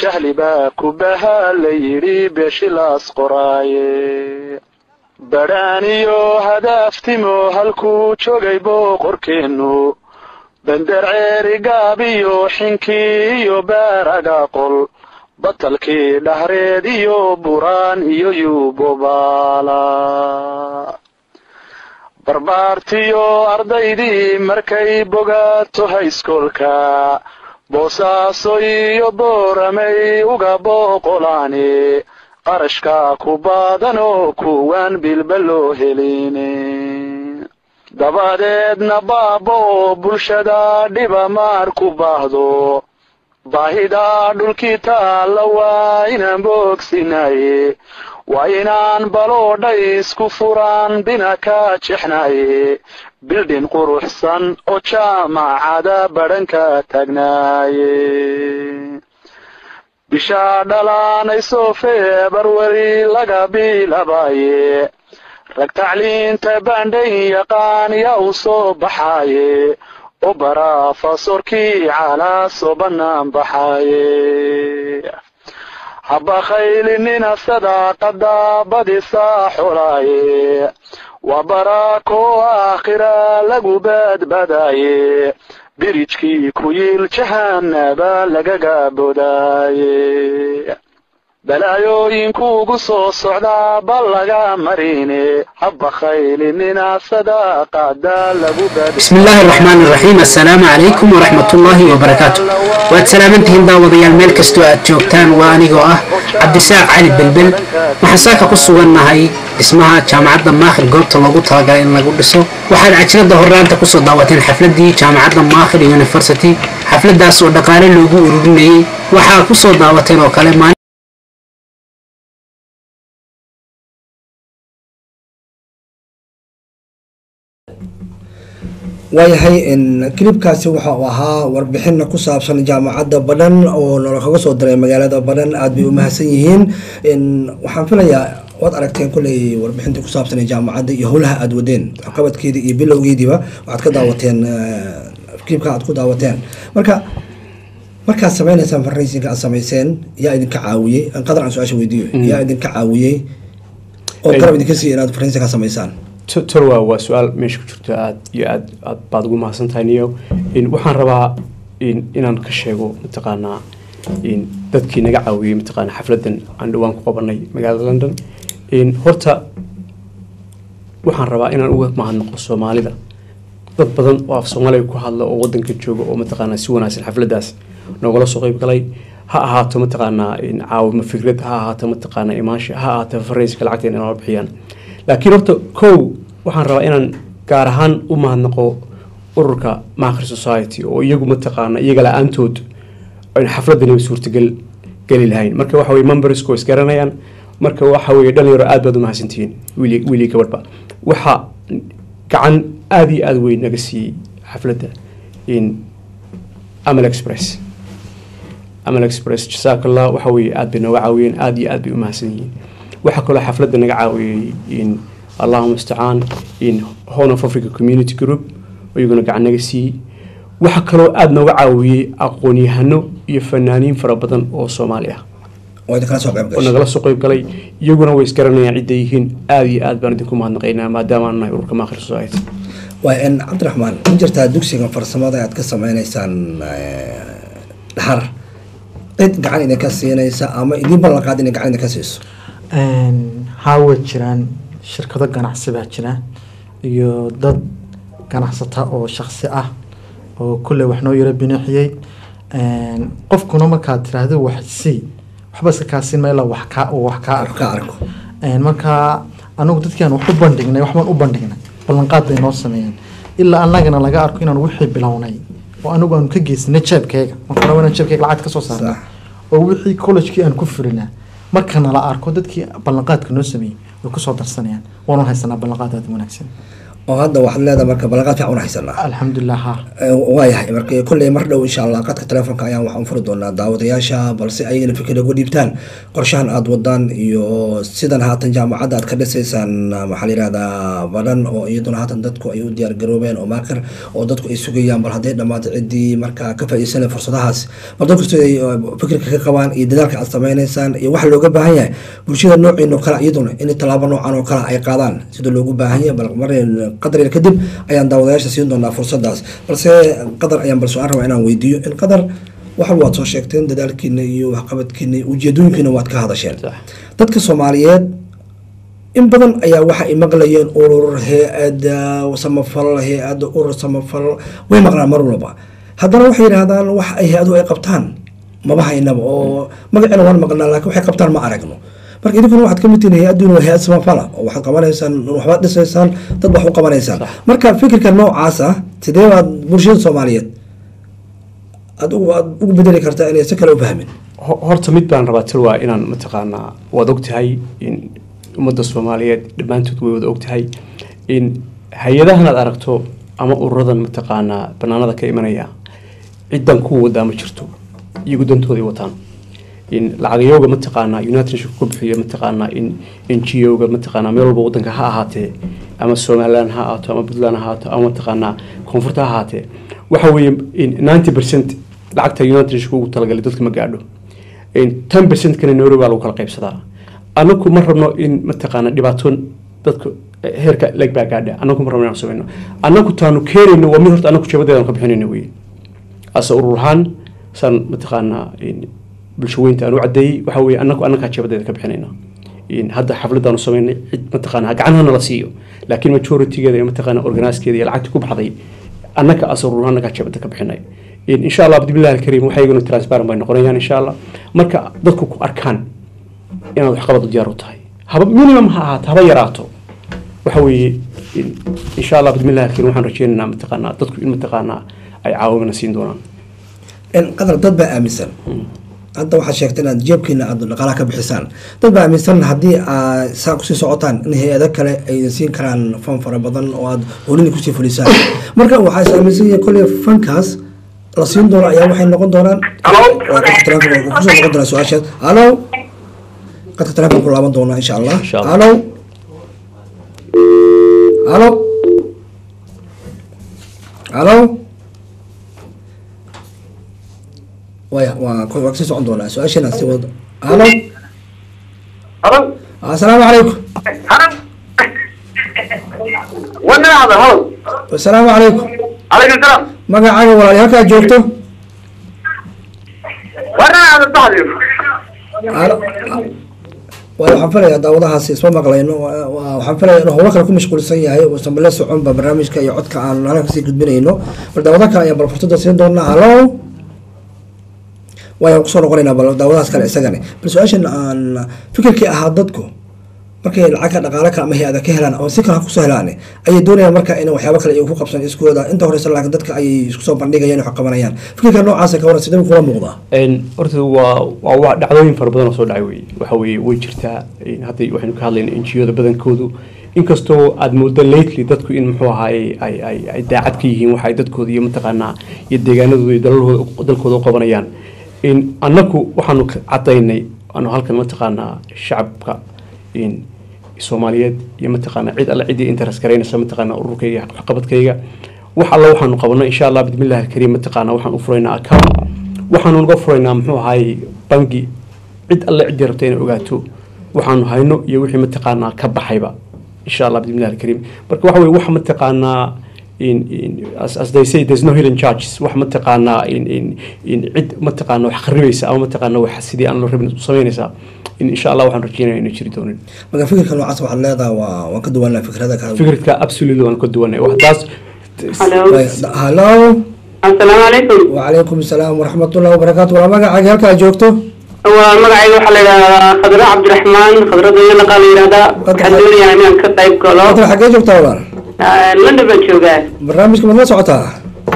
jahli baa ku baaha la yidhi beshi laas qoraaye badhaaniyo hadaaftimo halkuu joogay boqorkeennu bender ceeri gaabiyo xinkii iyo baaraga qol batalkii dhahreed iyo buraan iyo yuubobaala barbaartiyo ardaydii markay bogaato hayskoolka boosaaso iyo booramay uga booqolaane qarashka ku baadanoo kuwaan bilba loo heline dabadeedna baaba oo bulshada dhiba maar ku baahdo baahida dhulkii taalla waa inaan boogsinaye waa inaan baloodha isku furaan bina ka jexnaye bildhin quruxsan oo jaamacada badhanka taagnaaye bishaa dhalaanayso feebarwari laga bilaabaaye rag tacliinta baandhayn yaqaan yaa u soo baxaaye oo baraa fasorkii calaa soo bannaan baxaaye habakaylinina sadaaqada badisaa xolaaye waa baraakoo aakhira lagu baadbadaaye birijkii ku yiil jahanaba lagaga balaayooyinkuugu soo socdaa bal laga marine habakaylininasadaaqadalagubbismillaahi araxmaan iraxiim assalaamu calaykum waraxmatullaahi wabarakaatu waad salaamantihiin daawadayaal meel kastoo aad joogtaan waa anigoo ah cabdisaaq cali belbel waxaan saaka ku sugannahay dhismaha jaamacadda maakhir goobta loogu talagala in lagu dhiso. Waxaad cajirada horraanta ku soo daawateen xafladii jaamacadda maakhir university xafladdaas oo dhaqaale loogu ururinayey waxaa ku soo daawateen oo kale waayahay kilibkaasi waxa uu ahaa warbixina ku saabsan jaamacadda badhan oo noola kaga soo diray magaalada badhan aada bay u mahadsan yihiin. Waxaan filayaa waad aragteen kolley warbixintii ku saabsan jaamacadda iyo howlaha aada wadeen waxqabadkeeda iyo bilowgeediiba waxaad ka daawateen kilibka aad ku daawateen. Marka markaad sameynaysaan farraysinka aad samayseen yaa idinka caawiyey qadar aan su'aasha weydiiyo yaa idinka caawiyey oo garab idinka siiya inaad farraysinka samaysaan torwa waa su'aal meesha ku jirto aad iyo aad aad baad ugu mahadsan tahay niyo waxaan rabaa inaan ka sheego mataqaanaa dadkii naga caawiyey mataqaanaa xafladan aan dhawaan ku qabanay magaalada london. Horta waxaan rabaa inaan uga mahadnaqo soomaalida. Dad badan oo af soomaaliga ku hadla oo wadanka jooga oo mataqaanaa si wanaagsan xafladaas noogala soo qeyb galay. Ha ahaato mataqaanaa caawimo fikrad ha ahaato mataqaanaa imaansha ha ahaato farayska lacagta inay nala bixiyaan laakiin horta kow waxaan rabaa inaan gaar ahaan u mahadnaqo ururka maakri society oo iyagu mataqaana iyaga la'aantood aynu xafladani suurtagal geli lahayn. Marka waxa weye membersku isgaranayaan marka waxa weye dhalinyaro aad baad u mahadsantihiin wiili wiilii gabadhba waxaa gacan aada iyo aada weyn naga siiyey xafladda in amal express. Amal express jasaakallah waxa weye aad bay nooga caawiyeen aada iyo aad bay u mahadsan yihiin waxaa kaloo xafladda naga caawiyey in allahuma istacaan in horn of africa community group oo iyaguna gacan naga siiyey waxaa kaloo aada nooga caawiyey aqoon-yahano iyo fanaaniin fara badan oo soomaali ah. Nagala soo qeyb galay. Iyaguna way isgaranayaan cidday yihiin. Aada iyo aad baan idinku mahadnaqaynaa maadaama nahay ururka maakhir society. Cabdiraxmaan ma jirtaa dugsiga farsamada aad ka sameynaysaan dhaxar? Cid gacan idinka siinaysa ama idin ballan qaad inay gacan idinka siiso haa way jiraan shirkado ganacsi baa jira iyo dad ganacsata oo shaksi ah oo kulley wax noo yaro binixiyey qofkuna markaad tiraahdo wax sii waxba iska kaasiin ma ilaa wax kaa uu wax kaa arko. Ka arko. Marka anagu dadkii aan wax u bandhignay waxbaan u bandhignay ballanqaad bay noo sameeyeen. Ilaa annagana laga arko inaan wixii bilownay oo anigu aanu ka geysanay jeebkeyga marka hore inaan jeebkeyga lacagta ka soo saarnay. Oo wixii college-kii aan ku fulinaa markana la arko dadkii ballanqaadka noo sameeyey way ku soo darsanayaan waanu haysanaa ballanqaad aada wanaagsan oo hadda waxaad leedahay marka ballanqaad fiican una haysanaa alxamdulilah ha waayahay marka kolley mar dhow insha allah qadka telefoonka ayaan waxaan furi doonaa daawadayaasha balse ayagana fikir uga dhiibtaan. Qorshahan aada wadaan iyo sidan haatan jaamacadda aad ka dhisaysaan maxaa la yihahdaa badhan oo iyaduna haatan dadku ay u diyaar garoobeen oo maakir oo dadku ay sugayaan bal hadday dhammaata ciddii markaa ka faa'iidaysanay fursadahaas. Bal dadku sida ay uh, fikirka ka qabaan iyo dadaalka aad sameynaysaan iyo waxa looga baahan yahay. Bulshada noociin oo kale iyaduna in tallaabo noocan oo kale ay qaadaan sida loogu baahan yahay bal mar qadar yar kadib ayaan daawadayaasha siin doonaa fursadaas. Balse qadar ayaan bal su'aan rabaa inaan weydiiyo in qadar waxa waad soo sheegteen dadaalkiina iyo waxqabadkiina iyo ujeedooyinkiina waad ka hadasheen. Dadka soomaaliyeed in badan ayaa waxa ay maqlayeen urur hay'ada samafal hay'ada urur samafal way maqlaan mar walba. Haddana waxay yidhaahdaan wax ay hay'aduhu ay qabtaan maba haynaba oo magaceena waan maqnaa laakiin waxay qabtaan ma aragno marka idinkuna waxaad ka mid tihiin hay'aduna waa hay'ad samafala oo waxaad qabanaysaan waxbaad dhisaysaan dad wax u qabanaysaan marka fikirka noocaas ah sidee baad bulshada soomaaliyeed? Aad ugu bedeli kartaa inay si kale u fahmin. Ho- horta mid baan rabaa talwaa inaan mataqaanaa waad ogtahay in ummadda soomaaliyeed dhammaantood way wada ogtahay in hay'adahan aad aragto ama ururadan mataqaanaa banaanada ka imanaya ciddan ku wadaa ma jirto iyagu dantooday wataan in lacagayooga mataqaanaa united nation ku bixiyo mataqaanaa in n mataqaanaa meel walba wadanka ha ahaatee ama somaliland ha ahaato ama puntland ha ahaato ama mataqaanaa koonfurta ha ahaatee. Waxa weeye ninety percent lacagta united ugu talagalay dadka ma gaadho. Ten percent kana nairobi baa lagu kala qaybsadaa. Anaku ma rabno in mataqaanaa dhibaato dadka heerka leg baa gaadha. Anaku ma rabno inaan samayno. Anaku taanu keenayno waa mid horta anaku jabadeedan ka bixinayno weye ase urur saan mataqaanaa bulsho weynta aan u cadeeyey waxa weeye anaku anakaa jabadeeda ka bixinayna. Hadda xafladaanu samaynay cid mataqaanaa gacanhana la siiyo. Laakiin majoritygeeda iyo mataqaanaa organizekeeda iyo lacagtii ku baxday annaka as urur anagaa jabada ka bixinay. Insha allah bismillahi alkariim waxay iyaguna transparent bay noqonayaan insha allah. Marka dadku ku arkaan inaad waxqabad u diyaar u tahay haba minimum ha ahaato haba yaraato. Waxa weeye insha allah bismillahi alkariim waxaan rajeynaynaa mataqaanaa dadku in mataqaanaa ay caawimana siin doonaan. Qadar dad baa aaminsan hadda waxaad sheegtay inaad jeebkiina aad dhaqaalaha ka bixisaan. Dad baa aaminsan haddii aad saa ku sii socotaan in hay'ado kale ay siin karaan fan fara badan oo aad holini ku sii fulisaan. Marka waxaa is aaminsan yahay kolley fankaas la siin doono ayaa waxay noqon doonaan. Kusoo noqon doonaa su'aashaas. Halo? Qadka telefonka ku laaban doonaa insha allah halo? Halo? Halo waya ka sii socon doonaa su'aashana si wado halo halo assalaamu calaykum assalaamu calaykum calaykum salaam magacaaga walaali halkaa joogto waxaan filayaa daawadahaasi isma maqlayno waxaan filayaa inuu howlo kale ku mashquulsan yahay uusan bale soconba barnaamijka iyo codka aan halkan ka sii gudbinayno bal daawada kale ayaan bal fursada siin doonaa halo waayaan ku soo noqonaynaa bal daawadahaas kale isagane bal su'aashan aan fikirkii ahaa dadku markay lacagka dhaqaale kale ama hay'ada ka helaan ama si kale ha ku soo helaan ayay doonayaan marka in waxyaabo kale iyagu ku qabsan iskooda inta horeysa laakiin dadka ayay isku bandhigayaan wax qabanayaan fikirka noocaasa ka waran sidee kula muuqdaa horta waa waa dhacdooyin fara badan oo soo dhacay wey waxa weeye way jirtaa. Hadda waxaynu ka hadlayna NGO-da badankoodu inkastoo aad moodo lately dadku in muxuu ahaay ay daacad ka yihiin waxa ay dadkooda iyo mataqaanaa iyo deegaanadooda iyo dalalhooda dalkooda u qabanayaan in annaku waxaanu cadaynay aanu halkan mataqaanaa shacabka soomaaliyeed iyo mataqaanaa cid alle ciddii interest garaynaysa mataqaanaa ururkayga waxqabadkayga wax alle waxaanu qabanay insha allah bismillahi alkariim mataqaanaa waxaan u furaynaa account. Waxaanu naga furaynaa muxuu ahaay bangi. Cid alle ciddii rabta inay ogaato waxaanu hayno iyo wixii mataqaanaa ka baxayba insha allah bismillahi alkariim marka waxa weye wax mataqaanaa in in as, as they say there's no hidden charges. wax mataqaanaa in in in cid mataqaanaa wax kharibaysa ama mataqaanaa wax sidii aan loo rabin u samaynaysaa. In insha allah waxaan rajeynaya inay jiri doonin. Marka fikirka noocaas waxaad leedahay waa waan ka duwanaa fikrada kale fikradka absolutely waan ka duwanay wax taas halo asalaamu calaykum wacalaykum asalaam waraxmatullahi wabarakaatu waa magacaaga halkaa joogto? Waa magacayga waxaa la yidhahdaa khadra cabdiraxmaan khadrada yalaqa la yidhahdaa waxaan doonayaa inaan ka qayb galo. xaggee joogtaa walaal london baan joogaa? Barnaamijka maad la socotaa?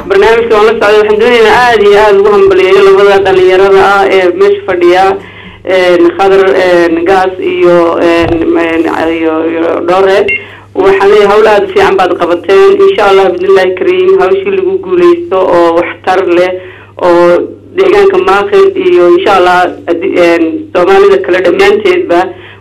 Barnaamijka waan la socday waxaan doonayaa aada iyo aada ugu hambaliyeeyo labada dhalinyarada ah ee meesha fadhiya khadar gaas iyo iyo dhore waxaan leeyahay hawl aada fiican baad qabateen. Insha allah bismillahi kariim hawshii lagu guuleysto oo waxtar leh oo deegaanka maakhir iyo insha allah soomaalida kale dhammaanteedba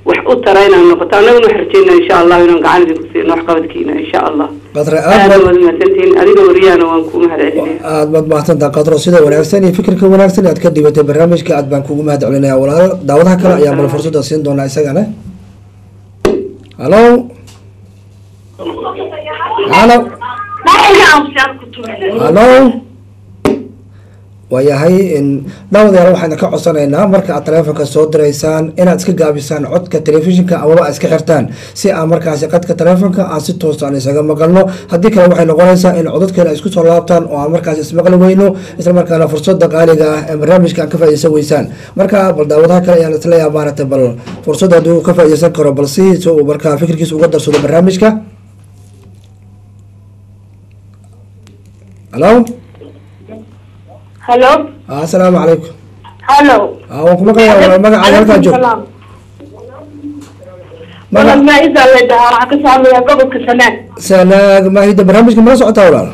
wax u tara inaan noqoto. Annaguna wax rajeynaa insha allah inaan gacan idinku siino waxqabadkiina insha allah aad aad waad mahadsantihiin adiga wariyahana waan kuu mahadcelinaya aad baad mahadsantaha qadro sida wanaagsan iyo fikirka wanaagsan aad ka dhibatay barnaamijka aad baan kugu mahad celinaya walaal daawadaha kale ayaa bal fursada siin doonaa isagana. Halo? Halo? Halo waayahay in daawadayaal waxaan ka codsanaynaa marka aad taleefonka soo diraysaan inaad iska gaabisaan codka telefishinka amaba iska xirtaan. Si aan markaasi qadka taleefonka aan si toosaan isaga maqalno haddii kale waxay noqonaysaa in codadkeena ay isku soo laabtaan oo aan markaasi ismaqli weyno isla markaana fursada qaaliga ah ee barnaamijka aan ka faaideysan weysaan. Marka bal daawadaha kale ayaan isleeyaha maaragtay bal fursada hadduu ka faaideysan karo bal si si uu markaa fikirkiisa uga darsado barnaamijka. Halo halo asalaamu calaykum halo waan ku maqlayaa walaal magacaaga halkaa joog sanaag sanaag maahida barnaamijka mala socotaa walaal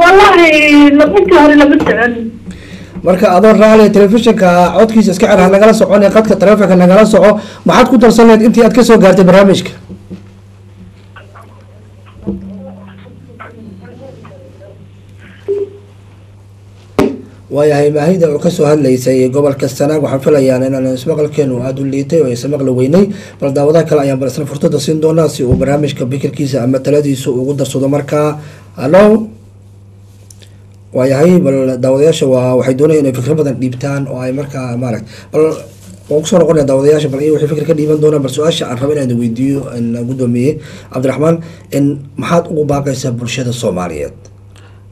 wallahi intii hore lama socon marka adoo raali telefishinka codkiisa iska xir ha nagala socon ee qadka taleefonka nagala soco maxaad ku darsan lahayd intii aad ka soo gaartay barnaamijka waayahay maahida oo ka soo hadlaysay gobolka sanaag waxaan filayaan inaan ismaqalkeenu aada u liitay oo aysan maqli weynay. Bal daawadaha kale ayaan bal isna siin doonaa si uu barnaamijka fikirkiisa ama taladiisa ugu darsado. Markaa hallo waayahay bal daawadayaasha waa waxay doonayaan inay fikro badan dhiibtaan oo ay markaa maaragt bal waan ku soo noqonaya daawadayaasha bal waxay fikir ka dhiiban doonaan bal su'aasha aan rabo inaan weydiiyo gudoomiye cabdiraxmaan in maxaad ugu baaqaysaa bulshada soomaaliyeed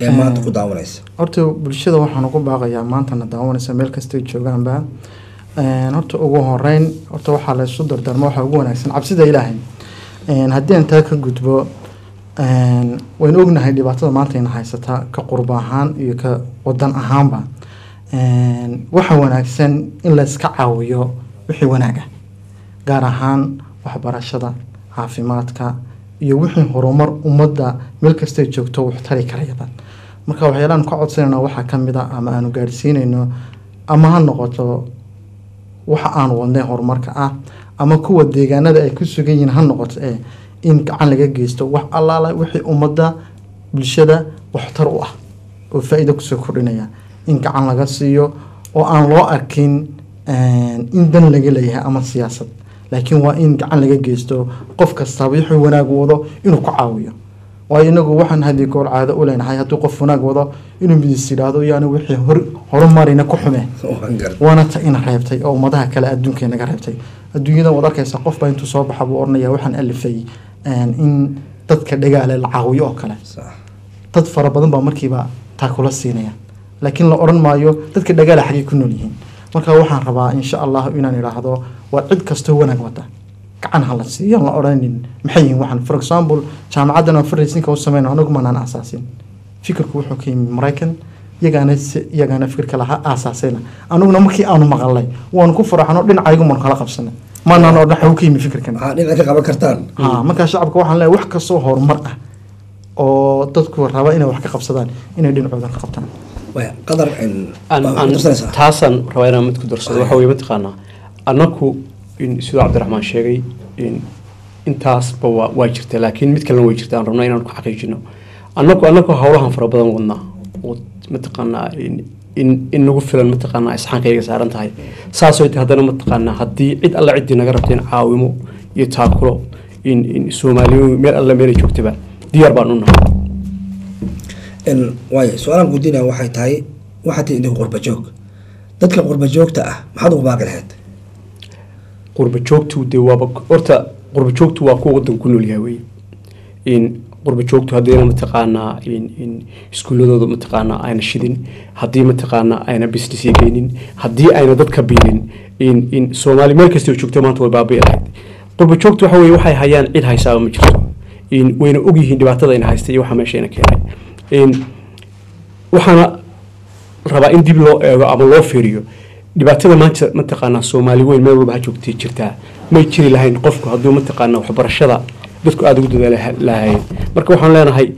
ee maanta ku daawanaysa horta bulshada waxaan ugu baaqayaa maantana daawanaysa meel kastay joogaanba. Horta ugu horeyn horta waxaa la isu dardarma waxaa ugu wanaagsan cabsida ilaahay. Haddii aan taa ka gudbo waynu ognahay dhibaatada maanta ina haysataa ka qurba ahaan iyo ka wadan ahaanba. Waxa wanaagsan in la iska caawiyo wixii wanaaga gaar ahaan waxbarashada caafimaadka iyo wixii horumar ummadda meel kastay joogto wax tari karayaba marka waxyaalahan ka codsanayna waxaa ka mid a ama aanu gaadhsiinayno ama ha noqoto waxa aan wadnay horumarka ah ama kuwa deegaanada ay ku sugan yihiin ha noqoto ee in gacan laga geysto wax allaala wixii ummadda bulshada waxtar u ah oo faa-iida ku soo kordhinaya. In gacan laga siiyo oo aan loo arkin in dan laga leeyahay ama siyaasad. Laakiin waa in gacan laga geysto qof kastaba wixii wanaag wado inuu ku caawiyo waayo inagu waxaan haddii goor caado u leenahay haddii qof wanaag wado inuu midis yidhaahdo yaani wixii hor horumarina ku xume. Waana ta ina reebtay oo ummadaha kale adduunka naga reebtay. Adduunyada waad arkaysa qofba intuu soo baxa buu oranaya waxaan alifay in dadka dhagaale la caawiyo oo kale. Dad fara badan baa markiiba taa kula siinaya. Laakiin la oran maayo dadka dhagaale xaggay ku nool yihiin. Marka waxaan rabaa insha allahu inaan idhaahdo waa cid kastoo wanaag wada gacan ha la siiyo la odhanin maxay yihiin waxaan? For example jaamacaddan aan faraysinka u sameyno anagu maanaan aasaasin. Fikirku wuxuu ka yimid maraykan iyagaana iyagaana fikirka lahaa aasaasayna anuguna markii aanu maqalnay waanu ku faraxno dhinacaygu maanu kala qabsanay. Maanaan oo dhaxa u ka yimid fikirkan dhinaca ka qaban kartaan. Ha markaa shacabka waxaan leeyahay wax kastoo horumar ah oo dadku raba inay wax ka qabsadaan inay dhinacooda ka qabtaan. Qadar taasaan rabaa inaan mid ku darsado waxa weye mataqaanaa annaku siduu cabdiraxmaan sheegay intaasba waa jirta laakiin mid kalena way jirta aan rabnaa inaan ku xaqiijino. Annaku annaku howlahan fara badan wadnaa. Oo mataqaanaa in in nagu filan mataqaanaa isxaankayga saaran tahay. Saasoo haddana mataqaanaa haddii cid alla ciddii naga rabteen caawimo iyo taakulo in in soomaaliyu meel alla meelay joogtaba diyaar baan u nahay. Waayo su'aalaan guddinaya waxay tahay waxaa tii idinku qurba dadka qurba joogta ah maxaad ugu baaqi lahayd qurba joogtu dee waaba horta qurba joogtu waa kuwa wadan ku nool yahay weye in qurba joogtu haddayna mataqaanaa iskuuladooda mataqaanaa ayna shidin haddii mataqaanaa ayna business geynin haddii ayna dadka biilin in in soomaali meel kastoo joogto maanta way baabi'i lahayd qurba joogtu waxa weye waxay hayaan cid haysaaba ma jirto. Wayna ogyihiin dhibaatada ayna haysta iyo waxa meesha ayna keenay. Waxaana rabaa in dib loo eego ama loo fiiriyo dhibaatada maanta mataqaanaa soomaali weyn meel walba joogtay jirtaa? May jiri lahayn qofku hadduu mataqaanaa waxbarashada dadku aada ugu dadaali marka waxaan leenahay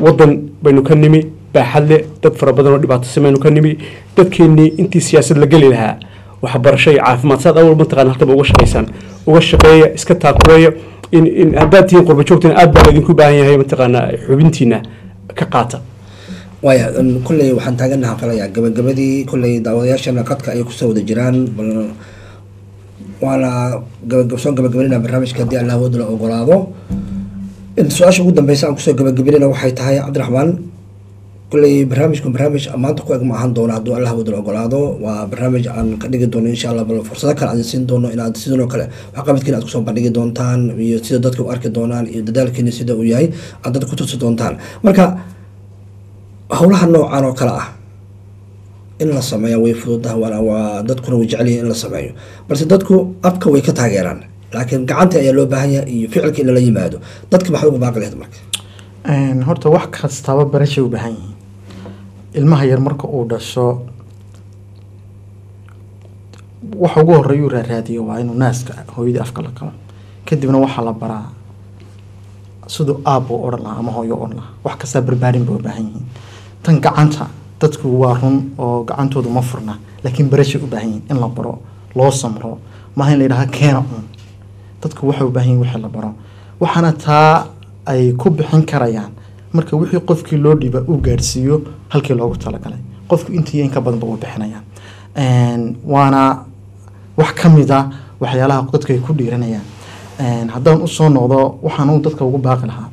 wadan baynu ka nimi baaxad leh dad fara badan oo dhibaato samaynu ka nimi dadkeennii intii siyaasad la geli lahaa waxbarasho iyo caafimaad saad awal mataqana halkaba uga shaqaysaan uga shaqeeya iska taakuleeya in haddaad tihiin qurba joogtana aad baa laydinku baahan yahay mataqaanaa xubintiina ka qaata waaya kolley waxaan taaganaha qalaya gabagabadii kolley daawadayaashana qadka ayay ku soo wada jiraan bal waana soo gabagabanina barnaamijka haddii allah wadu la ogolaado. Su'aasha ugu dambeysa aan ku soo gabagabinina waxay tahay cabdiraxmaan kolley barnaamijku barnaamij maanta ku eg ma ahan doono hadduu allah wadu la ogolaado. Waa barnaamij aan ka dhigi doono insha allah bal fursado kale aan siin doono inaad sidoo kale waxqabadkiina aad ku soo bandhigi doontaan iyo sida dadka u arki doonaan iyo dadaalkiina sida uu yahay aad dadka ku tusi doontaan. Marka howlaha noocan oo kale ah. In la sameeya way fududaha waa dadkuna way jecelyihin in la sameeyo. Balse dadku afka way ka taageeraan laakiin gacanta ayaa loo baahan yahay iyo ficilka in lala yimaado. Dadka maxaad ugu baaqi lahayd marka? Horta wax kastaba barashay u baahan yihiin. Ilmaha yar marka uu dhasho waxa ugu horeeyuu raaraadiyo waa inuu naaska hooyadii afka la galo kadibna waxaa la baraa. Siduu aab uu odhan lahaa ama hooyo odhan lahaa. Wax kastaa barbaarin bay u baahan yihiin tan gacanta dadku waa run oo gacantoodu ma furna laakiin barashay u baahan yihiin in la baro loo samro. Maaha in la yidhaha keena un dadku waxay u baahan yihiin wixii la baro. Waxaana taa ay ku bixin karayaan. Marka wixii qofkii loo dhiiba uu gaadhsiiyo halkii loogu talagalay. Qofku intii in ka badanba uu bixinayaan. Waana wax ka mid a waxyaalaha dadka ay ku dhiiranayaan. Haddaan u soo noqdo waxaan uu dadka ugu baaqi lahaa.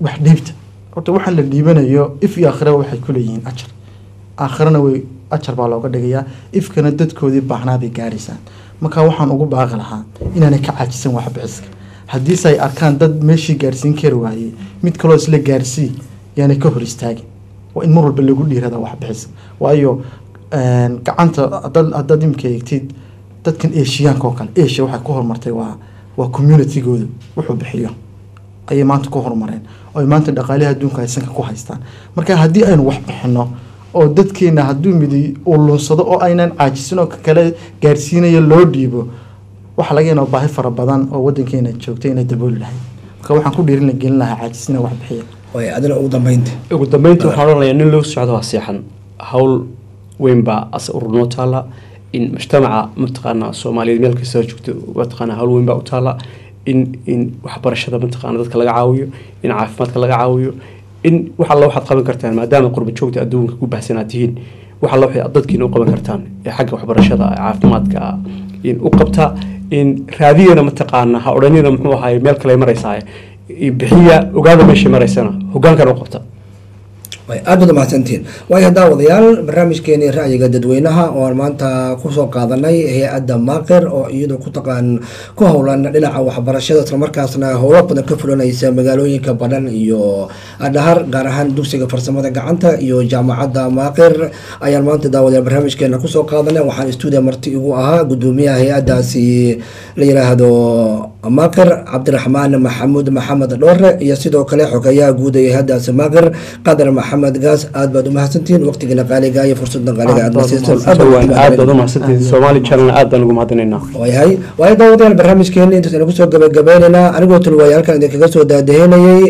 Wax dhiibta horta waxaan la dhiibanayo if iyo aakhiraba waxay ku leeyihiin ajar. Aakhirana way ajar baa looga dhigayaa. Ifkana dadkoodii baahnaa bay gaadhaysaan marka waxaan ugu baaqi lahaa inaanay ka caajisan waxbixiska haddiise ay arkaan dad meeshii gaarsiin kari waayey mid kaloo isla gaarsii yaanay ka hor istaagin. Waa in mar walba lagu dhiirada waxbixiska waayo gacanta haddaad imika eegtid dadkan eeshiyaanka oo kale asia waxay ku horumartay waa waa communitygooda. Wuxuu bixiyo. Ayay maanta ku horumareen oo ay maanta dhaqaalihi adduunka ay sanka ku haystaan. Marka haddii aynu wax bixino oo dadkeena hadduu midi uu lunsado oo aynan caajisin oo ka kale gaarsiinayo loo dhiibo waxaa laga yaabaa baahi fara badan oo wadankeena joogtay inay dabooli lahayd. Marka waxaan ku dhiirin la gelin lahaa caajisina wax bixiya. Way adina ugu dambeynta ugu dambeyntii waxaan odhanayaa nin loo socdo waa seexan. Hawl weyn baa as ururnoo taala in mujtamaca mataqaana soomaaliyeed meel kasta joogto mataqaana hawl weyn baa u taala in in waxbarashada mataqaana dadka laga caawiyo in caafimaadka laga caawiyo in wax alla waxaad qaban kartaan maadaama qurba joogta adduunka ku baahsanaad tihiin wax alla waxay dadkiina u qaban kartaan ee xagga waxbarashada caafimaadka in u qabta in raadiyana mataqaana ha odhanina muxuu ahaay meel kale maraysaa bixiya ogaada meesha maraysana hogaankana u qabta way aad baad umahadsantihiin waayo daawadayaal barnaamijkeenii ra'yiga dadweynaha oo aan maanta ku soo qaadanay hay'adda maaqir oo iyadoo ku taqaan ku howlan dhinaca waxbarashada islamarkaasna howlo badan ka fulanaysa magaalooyinka badhan iyo dhahar gaar ahaan dugsiga farsamada gacanta iyo jaamacadda maaqir. Ayaan maanta daawadayaal barnaamijkeena ku soo qaadanay. Waxaan stuudiya marti igu ahaa gudoomiyaha hay'addaasi la yiraahdo maaqir cabdiraxmaan maxamuud maxamed dhoore iyo sidoo kale xogeyaha guud ee hay'addaasi maaqir qadar maxamed gaas aad baad umahadsantihiin waqtigiina qaaliga iyo fursadna qaaliga aad nasiiseen aad baad aad baad umahadsantihiin soomaali channel aad baan ugu mahadinaynaa waayahay. Waayo daawadayaal barnaamijkeeni intaas aynu ku soo gabagabeynaynaa anigoo tulwaaya halkan idinkaga soo daadaheynayay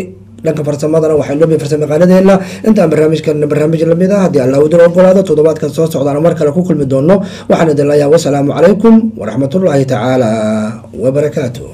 dhanka farsamadana waxaynu leeyahay farsamaqaanadeena intaan barnaamijkan barnaamij la mid ah haddii allah ogolaado toddobaadkan soo socdaana mar kale ku kulmi doono. Waxaan idin leeyahay wasalaamu calaykum waraxmatullaahi tacaala wabarakaatuh